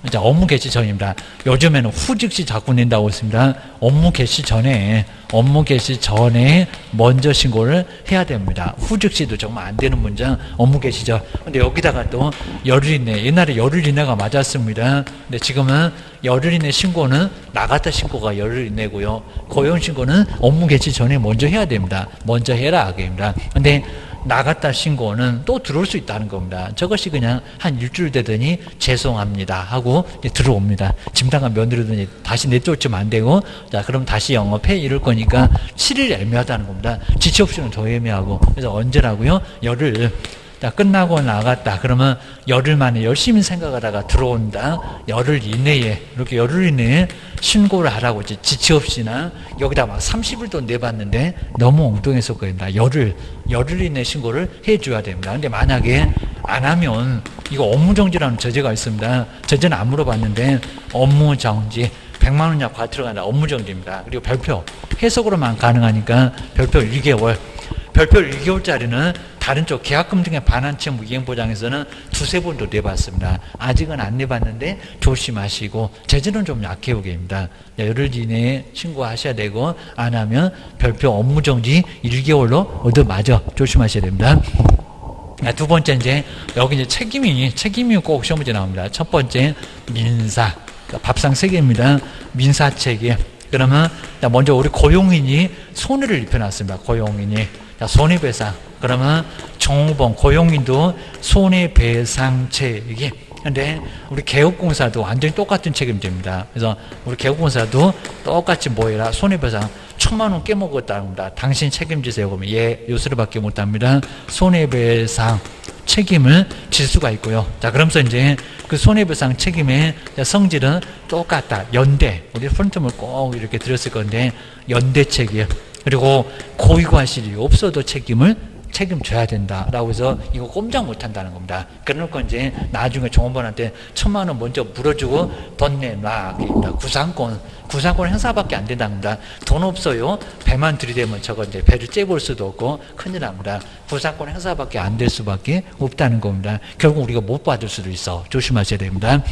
자, 업무 개시 전입니다. 요즘에는 후즉시 자꾸 낸다고 했습니다. 업무 개시 전에 업무 개시 전에 먼저 신고를 해야 됩니다. 후즉시도 정말 안 되는 문장 업무 개시 전. 근데 여기다가 또 열흘 이내 옛날에 열흘 이내가 맞았습니다. 근데 지금은 열흘 이내 신고는 나갔다 신고가 열흘 이내고요. 고용 신고는 업무 개시 전에 먼저 해야 됩니다. 먼저 해라 하게입니다. 근데 나갔다 신고는 또 들어올 수 있다는 겁니다. 저것이 그냥 한 일주일 되더니 죄송합니다 하고 들어옵니다. 짐당가 며느리더니 다시 내쫓으면 안 되고 자 그럼 다시 영업해 이럴 거니까 7일 애매하다는 겁니다. 지치 옵션은 더 애매하고 그래서 언제라고요? 열흘 자, 끝나고 나갔다. 그러면 열흘 만에 열심히 생각하다가 들어온다. 열흘 이내에, 이렇게 열흘 이내에 신고를 하라고 이제 지체 없이나 여기다 막 30일도 내봤는데 너무 엉뚱해서 그입니다. 열흘, 열흘 이내 신고를 해줘야 됩니다. 근데 만약에 안 하면 이거 업무정지라는 저제가 있습니다. 저제는 안 물어봤는데 업무정지. 100만 원 이하 과 들어간다. 업무정지입니다. 그리고 별표. 해석으로만 가능하니까 별표 1개월. 별표 1개월짜리는 다른 쪽 계약금 중에 반환채 무이행보장에서는 두세 번도 내봤습니다. 아직은 안 내봤는데 조심하시고 제재는 좀 약해 보입니다. 열흘 이내에 신고하셔야 되고 안 하면 별표 업무정지 1개월로 얻어맞아 조심하셔야 됩니다. 두 번째 이제 여기 이제 책임이 책임이 꼭 시험 문제 나옵니다. 첫 번째 민사 그러니까 밥상 세 개입니다. 민사 책임. 그러면 먼저 우리 고용인이 손해를 입혀놨습니다. 고용인이 자, 손해배상. 그러면 정호봉 고용인도 손해배상 책임. 근데 우리 개업공사도 완전히 똑같은 책임집니다. 그래서 우리 개업공사도 똑같이 뭐해라 손해배상 천만 원 깨먹었다는 겁니다. 당신 책임지세요. 그러면 예, 요소를밖에 못합니다. 손해배상 책임을 질 수가 있고요. 자, 그러면서 이제 그 손해배상 책임의 성질은 똑같다. 연대. 우리 프론트물 꼭 이렇게 드렸을 건데 연대 책임. 그리고 고의과실이 없어도 책임을 책임져야 된다라고 해서 이거 꼼짝 못한다는 겁니다. 그러니까 이제 나중에 종업원한테 천만 원 먼저 물어주고 돈 내놔. 구상권 구상권 행사밖에 안 된답니다. 돈 없어요. 배만 들이대면 저거 이제 배를 째볼 수도 없고 큰일 납니다. 구상권 행사밖에 안 될 수밖에 없다는 겁니다. 결국 우리가 못 받을 수도 있어. 조심하셔야 됩니다.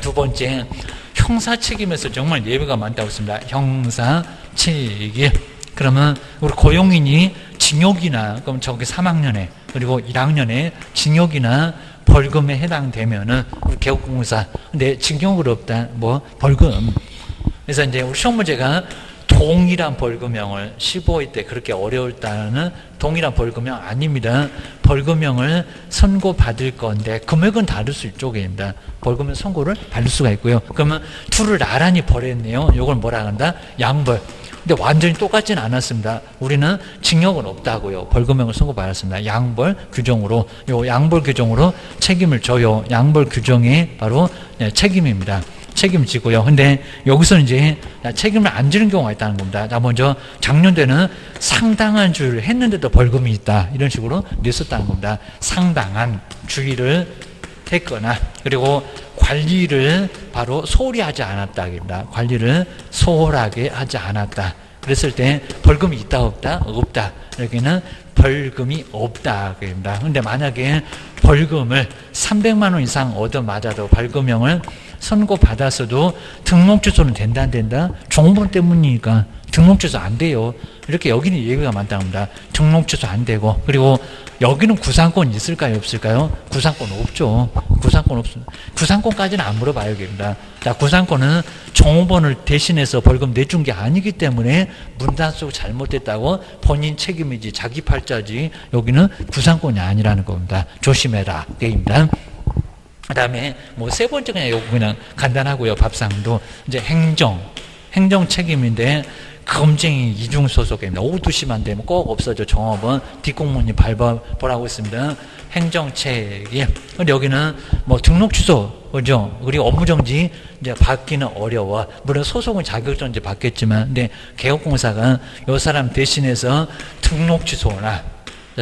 두 번째 형사 책임에서 정말 예외가 많다고 했습니다. 형사 책임. 그러면 우리 고용인이 징역이나 그럼 저기 3학년에 그리고 1학년에 징역이나 벌금에 해당되면은 우리 개업공사 근데 징역을 없다 뭐 벌금 그래서 이제 우리 시험 문제가 동일한 벌금형을 15회 때 그렇게 어려울다는 동일한 벌금형 아닙니다. 벌금형을 선고받을 건데 금액은 다를 수 있죠. 입니다 벌금은 선고를 받을 수가 있고요. 그러면 둘을 나란히 벌였네요. 이걸 뭐라 한다? 양벌. 근데 완전히 똑같지는 않았습니다. 우리는 징역은 없다고요. 벌금형을 선고받았습니다. 양벌 규정으로 요 양벌 규정으로 책임을 져요. 양벌 규정이 바로 네, 책임입니다. 책임지고요. 근데 여기서 이제 책임을 안 지는 경우가 있다는 겁니다. 자, 먼저 작년에는 상당한 주의를 했는데도 벌금이 있다. 이런 식으로 냈었다는 겁니다. 상당한 주의를 했거나 그리고 관리를 바로 소홀히 하지 않았다. 입니다. 관리를 소홀하게 하지 않았다. 그랬을 때 벌금이 있다 없다? 없다. 여기는 벌금이 없다. 입니다. 근데 만약에 벌금을 300만 원 이상 얻어 맞아도 벌금형을 선고 받았어도 등록 취소는 된다 안 된다? 종본 때문이니까 등록 취소 안 돼요. 이렇게 여기는 예외가 많다고 합니다. 등록 취소 안 되고 그리고 여기는 구상권 있을까요 없을까요? 구상권 없죠. 구상권 없습니다. 구상권까지는 안 물어봐요 됩니다. 자 구상권은 종업원을 대신해서 벌금 내준 게 아니기 때문에 문단속 잘못됐다고 본인 책임이지 자기 팔자지 여기는 구상권이 아니라는 겁니다. 조심해라 게임입니다. 그 다음에 뭐 세 번째 그냥 요거 그냥 간단하고요 밥상도 이제 행정 행정 책임인데 검증이 이중 소속입니다. 오후 2시만 되면 꼭 없어져 종업은 뒷공무원이 밟아보라고 있습니다. 행정책임. 여기는 뭐 등록 취소 그죠? 그리고 업무정지 이제 받기는 어려워. 물론 소속은 자격정지 받겠지만, 근데 개업공사가 요 사람 대신해서 등록 취소나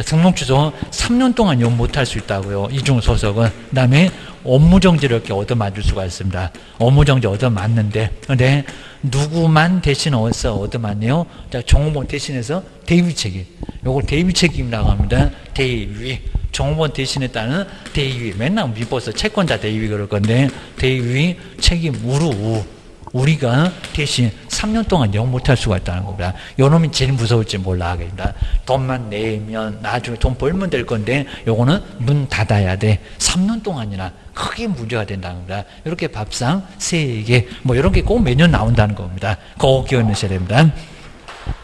등록 취소 3년 동안 용 못할 수 있다고요. 이중 소속은. 그다음에 업무 정지를 이렇게 얻어맞을 수가 있습니다. 업무 정지 얻어맞는데, 근데 누구만 대신 어디서 얻어맞네요? 자, 종업원 대신해서 대위 책임. 요걸 대위 책임이라고 합니다. 대위. 종업원 대신했다는 대위. 맨날 미버서 채권자 대위 그럴 건데, 대위 책임 우루. 우 리가 대신 3년 동안 영 못할 수가 있다는 겁니다. 요놈이 제일 무서울지 몰라 하겠다. 돈만 내면 나중에 돈 벌면 될 건데 요거는 문 닫아야 돼. 3년 동안이나 크게 문제가 된다는 겁니다. 이렇게 밥상 3개 뭐 이런 게 꼭 매년 나온다는 겁니다. 그거 기억하셔야 됩니다.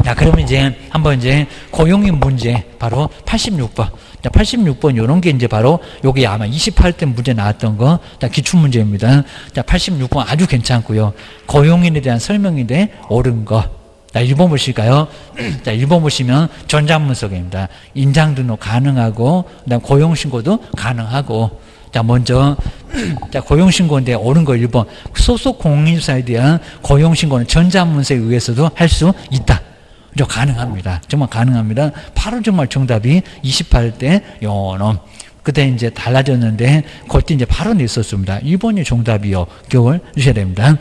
자, 그러면 이제 한번 이제 고용인 문제 바로 86번. 자, 86번 요런 게 이제 바로 여기 아마 28대 문제 나왔던 거. 자, 기출 문제입니다. 자, 86번 아주 괜찮고요. 고용인에 대한 설명인데 옳은 거. 자, 1번 보실까요? 자, 1번 보시면 전자문서입니다. 인장 등록 가능하고 그다음 고용 신고도 가능하고 자, 먼저, 자, 고용신고인데 옳은 거 1번. 소속 공인사에 대한 고용신고는 전자문서에 의해서도 할 수 있다. 저 가능합니다. 정말 가능합니다. 바로 정말 정답이 28대 요놈. 그때 이제 달라졌는데 그때 이제 바로 냈었습니다. 1번이 정답이요. 기억을 주셔야 됩니다.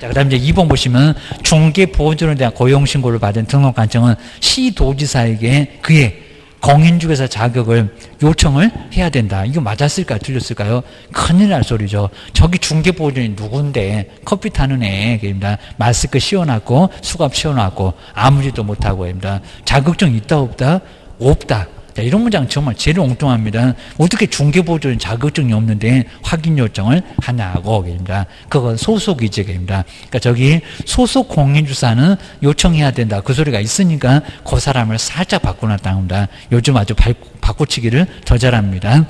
자, 그 다음 이제 2번 보시면 중개 보호전에 대한 고용신고를 받은 등록관청은 시도지사에게 그의 공인중개사 자격을 요청을 해야 된다. 이거 맞았을까요? 틀렸을까요? 큰일 날 소리죠. 저기 중개보호전이 누군데 커피 타는 애입니다. 마스크 씌워놨고 수갑 씌워놨고 아무 짓도 못하고 입니다. 자격증 있다 없다? 없다. 자, 이런 문장 정말 제일 엉뚱합니다. 어떻게 중개보조는 자격증이 없는데 확인 요청을 하냐고 입니다. 그건 소속 이직입니다. 그러니까 저기 소속 공인주사는 요청해야 된다. 그 소리가 있으니까 그 사람을 살짝 바꿔놨다는 겁니다. 요즘 아주 바꾸치기를 더 잘합니다.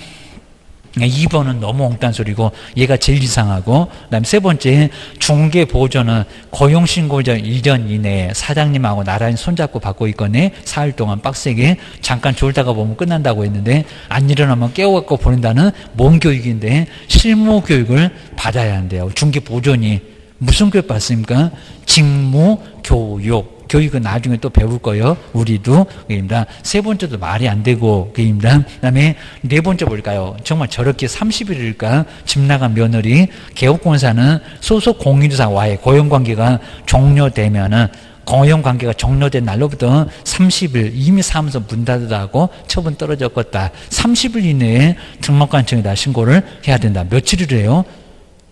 2번은 너무 엉딴 소리고 얘가 제일 이상하고 그다음 세 번째 중개 보조는 고용 신고자 1년 이내에 사장님하고 나란히 손잡고 받고 있거니 사흘 동안 빡세게 잠깐 졸다가 보면 끝난다고 했는데 안 일어나면 깨워갖고 보낸다는 뭔 교육인데 실무 교육을 받아야 한대요. 중개 보조니 무슨 교육 받습니까? 직무 교육 교육은 나중에 또 배울 거예요. 우리도. 그입니다. 세 번째도 말이 안 되고, 그입니다. 그 다음에 네 번째 볼까요? 정말 저렇게 30일일까? 집 나간 며느리, 개업공사는 소속 공인주사와의 고용관계가 종료되면은 고용관계가 종료된 날로부터 30일 이미 사무소 문 닫으라고 처분 떨어졌겠다. 30일 이내에 등록관청에다 신고를 해야 된다. 며칠을 해요?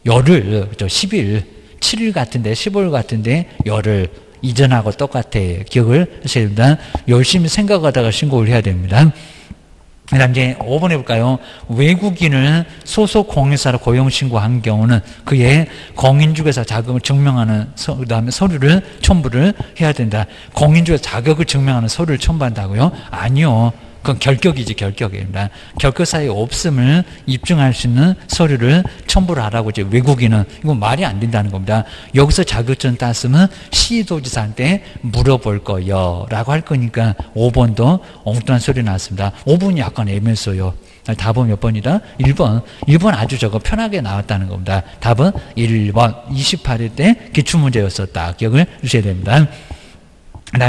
열흘, 그죠? 10일, 7일 같은데, 15일 같은데, 열흘. 이전하고 똑같아. 기억을 하셔야 됩니다. 열심히 생각하다가 신고를 해야 됩니다. 그 다음 이제 5번 해볼까요? 외국인을 소속 공인사로 고용신고한 경우는 그의 공인중개사 자격을 증명하는 서, 그 다음에 서류를 첨부를 해야 된다. 공인중개사 자격을 증명하는 서류를 첨부한다고요? 아니요. 그건 결격이지 결격입니다. 결격사에 없음을 입증할 수 있는 서류를 첨부를 하라고 이제 외국인은 이건 말이 안 된다는 겁니다. 여기서 자격증 땄으면 시도지사한테 물어볼 거요 라고 할 거니까 5번도 엉뚱한 소리 나왔습니다. 5번이 약간 애매했어요. 답은 몇 번이다? 1번. 1번 아주 저거 편하게 나왔다는 겁니다. 답은 1번. 28일 때 기출문제였었다. 기억을 주셔야 됩니다.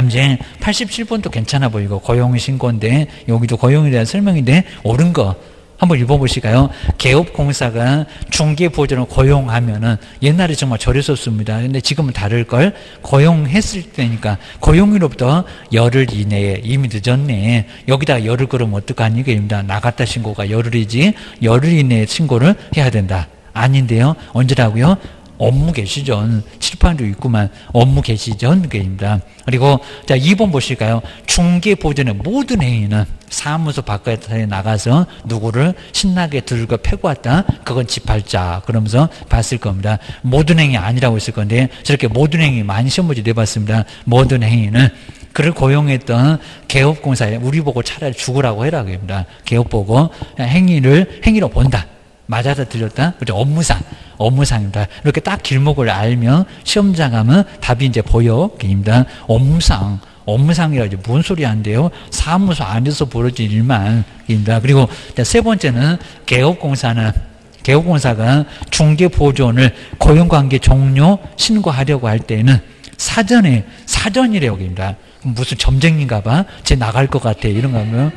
이제 87번도 괜찮아 보이고 고용 신고인데 여기도 고용에 대한 설명인데 옳은 거 한번 읽어보실까요? 개업공사가 중개보조를 고용하면은 옛날에 정말 저랬었습니다. 근데 지금은 다를 걸 고용했을 때니까 고용일로부터 열흘 이내에 이미 늦었네. 여기다 열흘 그러면 어떡하니? 이겁니다. 나갔다 신고가 열흘이지 열흘 이내에 신고를 해야 된다. 아닌데요. 언제라고요? 업무 개시 전 칠판도 있구만 업무 개시 전 게입니다. 그리고 자 2번 보실까요? 중개 보전의 모든 행위는 사무소 바깥에 나가서 누구를 신나게 들고 패고 왔다. 그건 집팔자. 그러면서 봤을 겁니다. 모든 행위 아니라고 했을 건데 저렇게 모든 행위 많이 시험 문제 내봤습니다. 모든 행위는 그를 고용했던 개업공사에 우리 보고 차라리 죽으라고 해라 그럽니다. 개업 보고 행위를 행위로 본다. 맞아서 들렸다. 그죠? 업무상. 업무상입니다. 이렇게 딱 길목을 알면 시험장 가면 답이 이제 보여. 입니다. 업무상. 업무상이라지 뭔 소리 한대요? 사무소 안에서 벌어진 일만 입니다. 그리고 세 번째는 개업공사는 개업공사가 중개 보존을 고용관계 종료 신고하려고 할 때는 사전에 사전이래요, 입니다. 무슨 점쟁인가 봐. 쟤 나갈 것 같아. 이런 거 하면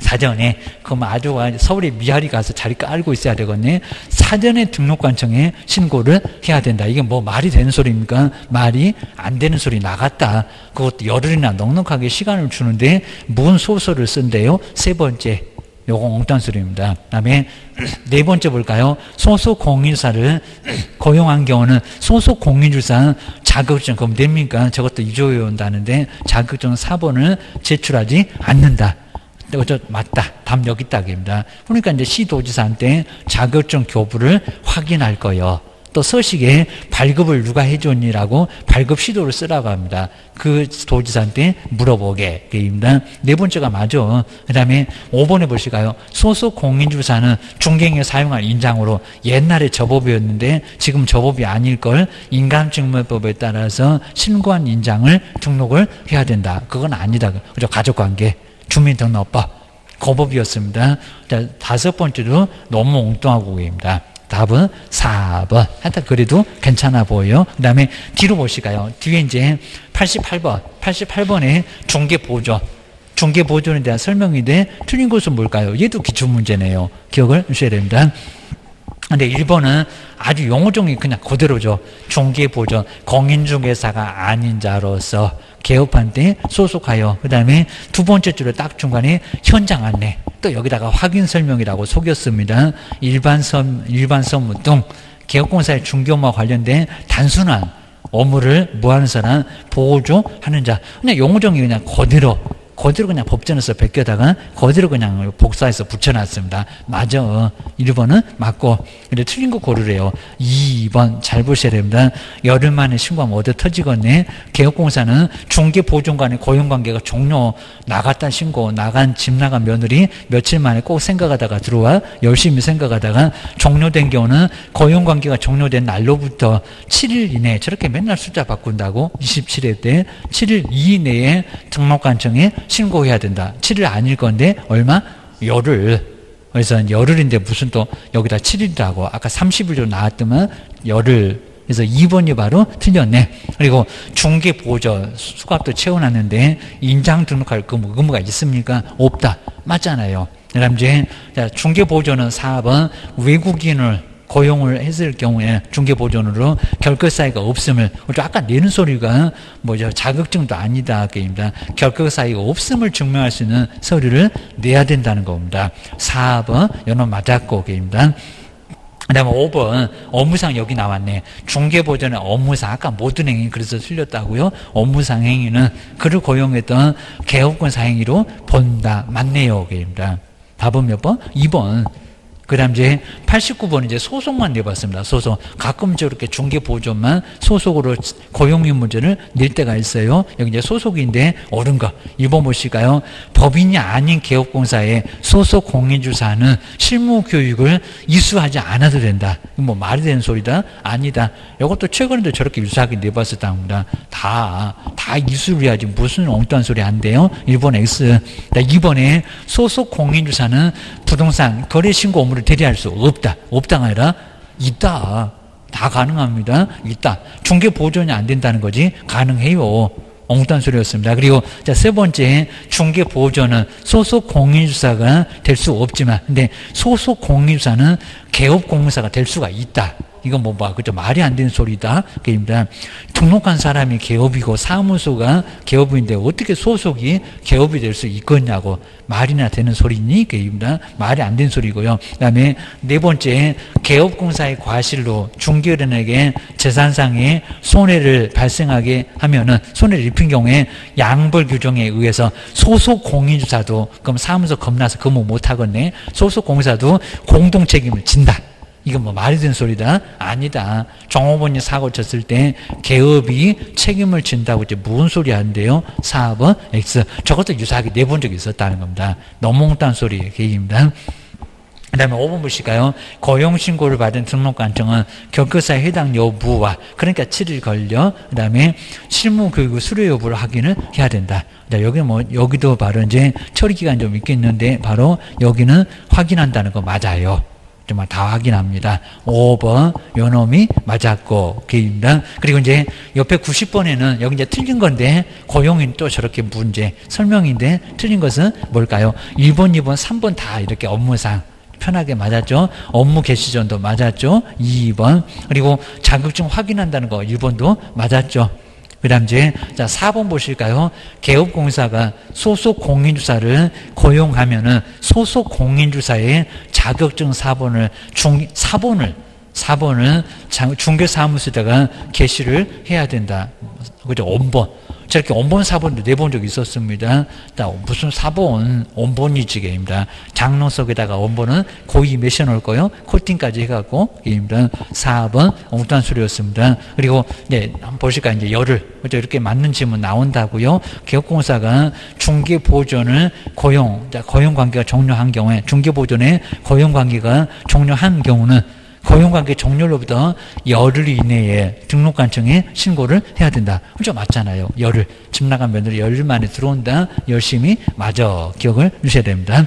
사전에 그럼 아주 서울에 미아리 가서 자리 깔고 있어야 되겠네. 사전에 등록관청에 신고를 해야 된다. 이게 뭐 말이 되는 소리입니까? 말이 안 되는 소리 나갔다. 그것도 열흘이나 넉넉하게 시간을 주는데 무슨 소설을 쓴대요? 세 번째. 요거 엉뚱한 소리입니다. 그 다음에 네 번째 볼까요? 소속 공인사를 고용한 경우는 소속 공인주사 자격증 그럼 됩니까? 저것도 이조에 온다는데 자격증 4번을 제출하지 않는다. 저 맞다. 답 여기 있다입니다. 그러니까 이제 시도지사한테 자격증 교부를 확인할 거예요. 또 서식에 발급을 누가 해줬니라고 발급 시도를 쓰라고 합니다. 그 도지사한테 물어보게 입니다. 네 번째가 맞아. 그 다음에 5번에 보실까요? 소속 공인주사는 중갱에 사용할 인장으로 옛날에 저법이었는데 지금 저법이 아닐 걸 인감증명법에 따라서 신고한 인장을 등록을 해야 된다. 그건 아니다. 그죠? 가족관계. 주민등록법 고법이었습니다. 자, 다섯 번째로 너무 엉뚱하고 보입니다. 답은 4번. 하여튼 그래도 괜찮아 보여요. 그 다음에 뒤로 보실까요? 뒤에 이제 88번. 88번에 중개보조. 중개보조에 대한 설명인데 틀린 것은 뭘까요? 얘도 기출문제네요. 기억을 하셔야 됩니다. 근데 1번은 아주 용어종이 그냥 그대로죠. 중개보조. 공인중개사가 아닌 자로서 개업한테 소속하여 그 다음에 두 번째 줄에 딱 중간에 현장 안내 또 여기다가 확인 설명이라고 속였습니다. 일반 선 일반 선무 등 개업공사의 중개업과 관련된 단순한 업무를 사람 보조하는 자 그냥 용어정이 그냥 그대로 그대로 그냥 법전에서 베껴다가 그대로 그냥 복사해서 붙여놨습니다. 맞아. 1번은 맞고. 근데 틀린 거 고르래요. 2번 잘 보셔야 됩니다. 열흘 만에 신고하면 어디 터지겠네. 개업공사는 중개보증관의 고용관계가 종료 나갔다 신고 나간 집 나간 며느리 며칠 만에 꼭 생각하다가 들어와 열심히 생각하다가 종료된 경우는 고용관계가 종료된 날로부터 7일 이내 저렇게 맨날 숫자 바꾼다고 27회 때 7일 이내에 등록관청에 신고해야 된다. 7일 아닐 건데 얼마? 열흘. 그래서 열흘인데 무슨 또 여기다 7일이라고 아까 30일 로 나왔더만 열흘. 그래서 2번이 바로 틀렸네. 그리고 중개 보조 수갑도 채워놨는데 인장 등록할 의무, 의무가 있습니까? 없다. 맞잖아요. 그다음 이제 중개 보조는 4번 외국인을 고용을 했을 경우에 중개보존으로 결격 사유가 없음을 아까 내는 소리가 뭐죠 자격증도 아니다 게입니다. 결격 사유가 없음을 증명할 수 있는 서류를 내야 된다는 겁니다. 4번 연어 맞았고 게입니다. 그 다음에 5번 업무상 여기 나왔네. 중개보전의 업무상 아까 모든 행위 그래서 틀렸다고요. 업무상 행위는 그를 고용했던 개업권 사행위로 본다. 맞네요. 게입니다. 답은 몇 번? 2번. 그 다음 이제 89번 이제 소속만 내봤습니다. 소속. 가끔 저렇게 중개보조만 소속으로 고용인 문제를 낼 때가 있어요. 여기 이제 소속인데 옳은 거. 2번 보실까요? 법인이 아닌 개업공사에 소속 공인주사는 실무교육을 이수하지 않아도 된다. 뭐 말이 되는 소리다? 아니다. 이것도 최근에도 저렇게 유사하게 내봤었답니다. 다, 다 이수를 해야지 무슨 엉뚱한 소리 안 돼요? 1번 X. 2번에 소속 공인주사는 부동산 거래신고 업무를 그걸 대리할 수 없다. 없다가 아니라 있다. 다 가능합니다. 있다. 중개 보존이 안 된다는 거지. 가능해요. 엉뚱한 소리였습니다. 그리고 자, 세 번째, 중개 보존은 소속 공인주사가 될 수 없지만, 근데 소속 공인주사는 개업 공사가 될 수가 있다. 이건 뭐, 뭐, 그죠. 말이 안 되는 소리다. 그입니다. 등록한 사람이 개업이고 사무소가 개업인데 어떻게 소속이 개업이 될 수 있겠냐고. 말이나 되는 소리니? 그입니다. 말이 안 되는 소리고요. 그 다음에 네 번째, 개업공사의 과실로 중개인에게 재산상의 손해를 발생하게 하면은, 손해를 입힌 경우에 양벌 규정에 의해서 소속 공인주사도, 그럼 사무소 겁나서 근무 못 하겠네. 소속 공사도 공동 책임을 진다. 이건 뭐 말이 되는 소리다? 아니다. 종업원이 사고 쳤을 때 개업이 책임을 진다고 이제 무슨 소리 하는데요? 4번 X. 저것도 유사하게 내본 적이 있었다는 겁니다. 너무 몽땅 소리예요. 계획입니다. 그 다음에 5번 보실까요? 고용신고를 받은 등록관청은 교육사에 해당 여부와 그러니까 7일 걸려 그 다음에 실무교육 수료 여부를 확인을 해야 된다. 자, 여기 뭐 여기도 바로 이제 처리기간 좀 있겠는데 바로 여기는 확인한다는 거 맞아요. 정말 다 확인합니다. 5번 요 놈이 맞았고 개입니다. 그리고 이제 옆에 90번에는 여기 이제 틀린 건데 고용인 또 저렇게 문제 설명인데 틀린 것은 뭘까요? 1번, 2번, 3번 다 이렇게 업무상 편하게 맞았죠. 업무 개시 전도 맞았죠. 2번. 그리고 자격증 확인한다는 거 1번도 맞았죠. 그 다음 이제, 자, 4번 보실까요? 개업공사가 소속 공인주사를 고용하면은 소속 공인주사의 자격증 4번을 중, 4번을 4번은 중개사무소에다가 게시를 해야 된다. 그죠? 원본. 저렇게 원본 사본도 내본 적이 있었습니다. 무슨 사본, 원본이 지게입니다. 장롱석에다가 원본은 고이 메셔 놓을 거요. 코팅까지 해갖고, 입니다. 4번 엉뚱한 소리였습니다. 그리고, 네, 한번 보실까, 이제 열을. 이렇게 맞는 질문 나온다고요. 개업공사가 중개보존을 고용, 고용 관계가 종료한 경우에, 중개보존의 고용 관계가 종료한 경우는 고용관계 종료로부터 열흘 이내에 등록관청에 신고를 해야 된다. 그죠? 맞잖아요. 열흘. 집 나간 며느리 열흘 만에 들어온다. 열심히 맞아. 기억을 주셔야 됩니다.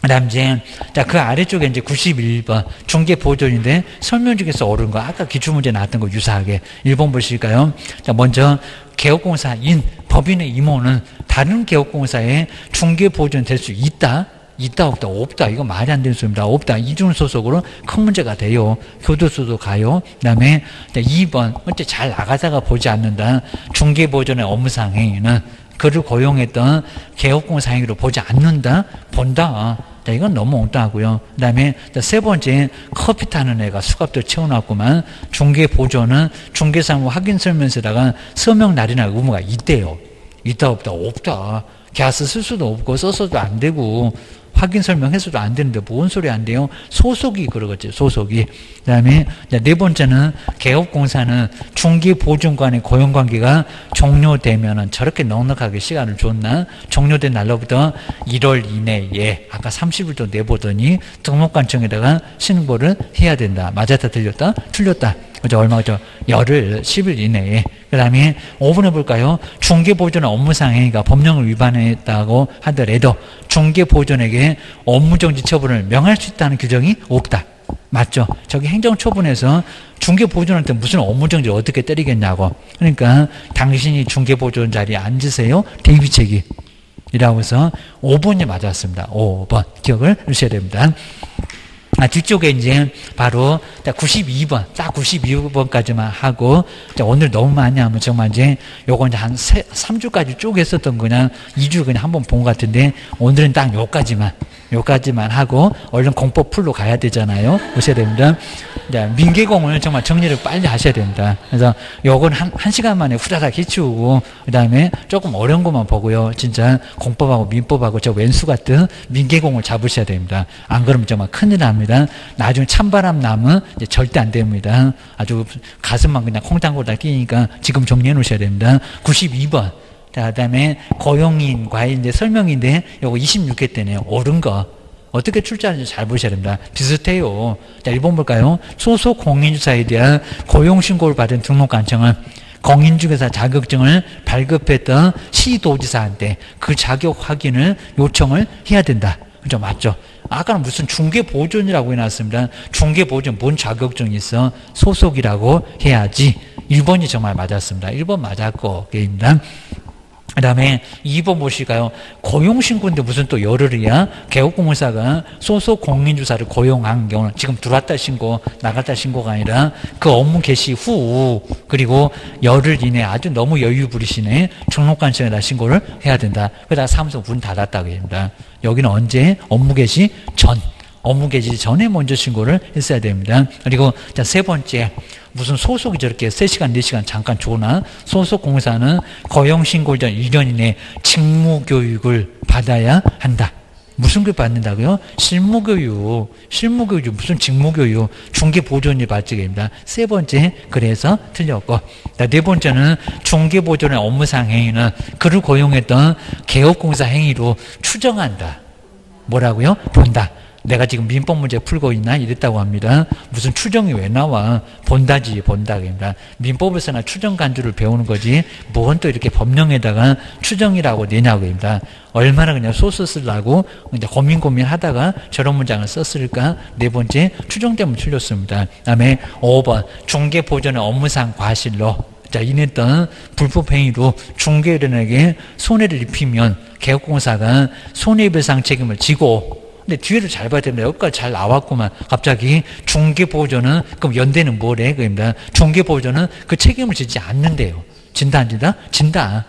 그 다음 이제, 자, 그 아래쪽에 이제 91번 중개 보존인데 설명 중에서 옳은 거, 아까 기출 문제 나왔던 거 유사하게 1번 보실까요? 자, 먼저 개업공사인 법인의 임원은 다른 개업공사에 중개 보존 될수 있다. 있다 없다 없다 이거 말이 안 되는 소리입니다. 없다 이중 소속으로 큰 문제가 돼요. 교도소도 가요. 그다음에 2번 어째 잘 나가다가 보지 않는다. 중개 보존의 업무상 행위는 그를 고용했던 개업공사 행위로 보지 않는다. 본다. 자, 이건 너무 엉뚱하고요. 그 다음에 세 번째 커피 타는 애가 수갑도 채워놨구만 중개 보조는 중개사무 확인 설명서에다가 서명 날이나 의무가 있대요. 있다 없다 없다. 갸스 쓸 수도 없고 써서도 안 되고 확인 설명해서도 안 되는데 뭔 소리 안 돼요? 소속이 그러겠죠. 소속이. 그다음에 네 번째는 개업공사는 중기 보증관의 고용관계가 종료되면은 저렇게 넉넉하게 시간을 줬나? 종료된 날로부터 1월 이내에 아까 30일도 내보더니 등록관청에다가 신고를 해야 된다. 맞았다 틀렸다? 틀렸다. 그죠? 얼마 죠? 열흘, 10일 이내에. 그 다음에 5분 해볼까요? 중개보존 업무상 행위가 법령을 위반했다고 하더라도 중개보존에게 업무정지 처분을 명할 수 있다는 규정이 없다. 맞죠? 저기 행정처분에서 중개보존한테 무슨 업무정지를 어떻게 때리겠냐고. 그러니까 당신이 중개보존 자리에 앉으세요. 대비책이. 이라고 해서 5번이 맞았습니다. 5번. 기억을 하셔야 됩니다. 아, 뒤쪽에 이제 바로 92번, 딱 92번까지만 하고 오늘 너무 많이 하면 정말 이제 요거 이제 한 3주까지 쭉 했었던 그냥 2주 그냥 한 번 본 것 같은데 오늘은 딱 요까지만 요까지만 하고 얼른 공법 풀로 가야 되잖아요. 오셔야 됩니다. 자, 민계공을 정말 정리를 빨리 하셔야 됩니다. 그래서 요건 한, 한 시간 만에 후다닥 해치우고 그 다음에 조금 어려운 것만 보고요. 진짜 공법하고 민법하고 저 왼수 같은 민계공을 잡으셔야 됩니다. 안 그러면 정말 큰일 납니다. 나중에 찬바람 나면 이제 절대 안 됩니다. 아주 가슴만 그냥 콩당골다 끼니까 지금 정리해 놓으셔야 됩니다. 92번. 자, 그 다음에 고용인과의 이제 설명인데, 요거 26회 때네요. 옳은 거. 어떻게 출제하는지 잘 보셔야 됩니다. 비슷해요. 자, 1번 볼까요? 소속 공인주사에 대한 고용신고를 받은 등록관청은 공인중개사 자격증을 발급했던 시도지사한테 그 자격 확인을 요청을 해야 된다. 그죠? 맞죠? 아까는 무슨 중개보존이라고 해놨습니다. 중개보존 뭔 자격증이 있어? 소속이라고 해야지. 1번이 정말 맞았습니다. 1번 맞았고, 게입니다. 그 다음에 2번 보실까요? 고용신고인데 무슨 또 열흘이야? 개업공사가 소속 공인주사를 고용한 경우는 지금 들어왔다 신고, 나갔다 신고가 아니라 그 업무 개시 후, 그리고 열흘 이내 아주 너무 여유 부리시네. 등록관청에다 신고를 해야 된다. 그러다 사무소 문 닫았다고 합니다. 여기는 언제? 업무 개시 전. 업무 개시 전에 먼저 신고를 했어야 됩니다. 그리고 자, 세 번째. 무슨 소속이 저렇게 3시간, 4시간 잠깐 주나 소속 공사는 고용 신고 전 1년 이내 직무 교육을 받아야 한다. 무슨 교육 받는다고요? 실무 교육. 실무 교육 무슨 직무 교육. 중개 보존이 발직입니다. 세 번째 그래서 틀렸고. 네 번째는 중개 보존의 업무상 행위는 그를 고용했던 개업공사 행위로 추정한다. 뭐라고요? 본다. 내가 지금 민법 문제 풀고 있나 이랬다고 합니다. 무슨 추정이 왜 나와? 본다지 본다입니다. 민법에서나 추정 간주를 배우는 거지 뭔 또 이렇게 법령에다가 추정이라고 내냐고입니다. 얼마나 그냥 소스 쓰려고 이제 고민 고민 하다가 저런 문장을 썼을까? 네 번째 추정 때문에 틀렸습니다. 그 다음에 5번 중개 보존의 업무상 과실로 자, 인했던 불법 행위로 중개인에게 손해를 입히면 개업공사가 손해배상 책임을 지고 근데 뒤에를 잘 봐야 됩니다. 여기까지 잘 나왔구만. 갑자기 중개보조는 그럼 연대는 뭐래? 그입니다. 중개보조는 그 책임을 지지 않는데요. 진다 안 진다? 진다.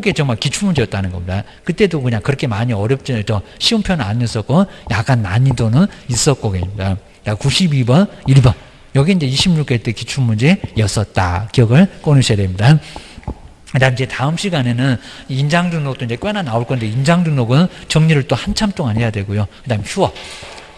게 정말 기출문제였다는 겁니다. 그때도 그냥 그렇게 많이 어렵지, 저 쉬운 편은 아니었었고, 약간 난이도는 있었고, 그입니다. 92번, 1번. 여기 이제 26개 때 기출문제였었다. 기억을 꺼내셔야 됩니다. 그다음 이제 다음 시간에는 인장 등록도 이제 꽤나 나올 건데 인장 등록은 정리를 또 한참 동안 해야 되고요. 그다음 휴업.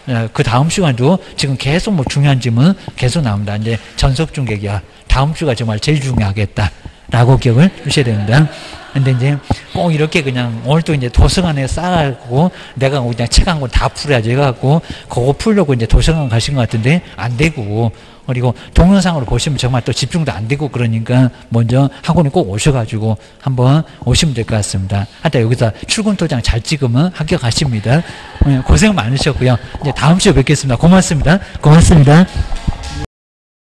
어, 그 다음 시간도 지금 계속 뭐 중요한 질문 계속 나옵니다. 이제 전속 중계기야. 다음 주가 정말 제일 중요하겠다. 라고 기억을 주셔야 됩니다. 근데 이제 꼭 이렇게 그냥 오늘 또 이제 도서관에 싸가고 내가 그냥 책 한 권 다 풀어야지 해갖고 그거 풀려고 이제 도서관 가신 것 같은데 안 되고 그리고 동영상으로 보시면 정말 또 집중도 안 되고 그러니까 먼저 학원에 꼭 오셔가지고 한번 오시면 될 것 같습니다. 하여튼 여기서 출근 도장 잘 찍으면 합격하십니다. 고생 많으셨고요. 이제 다음 주에 뵙겠습니다. 고맙습니다. 고맙습니다.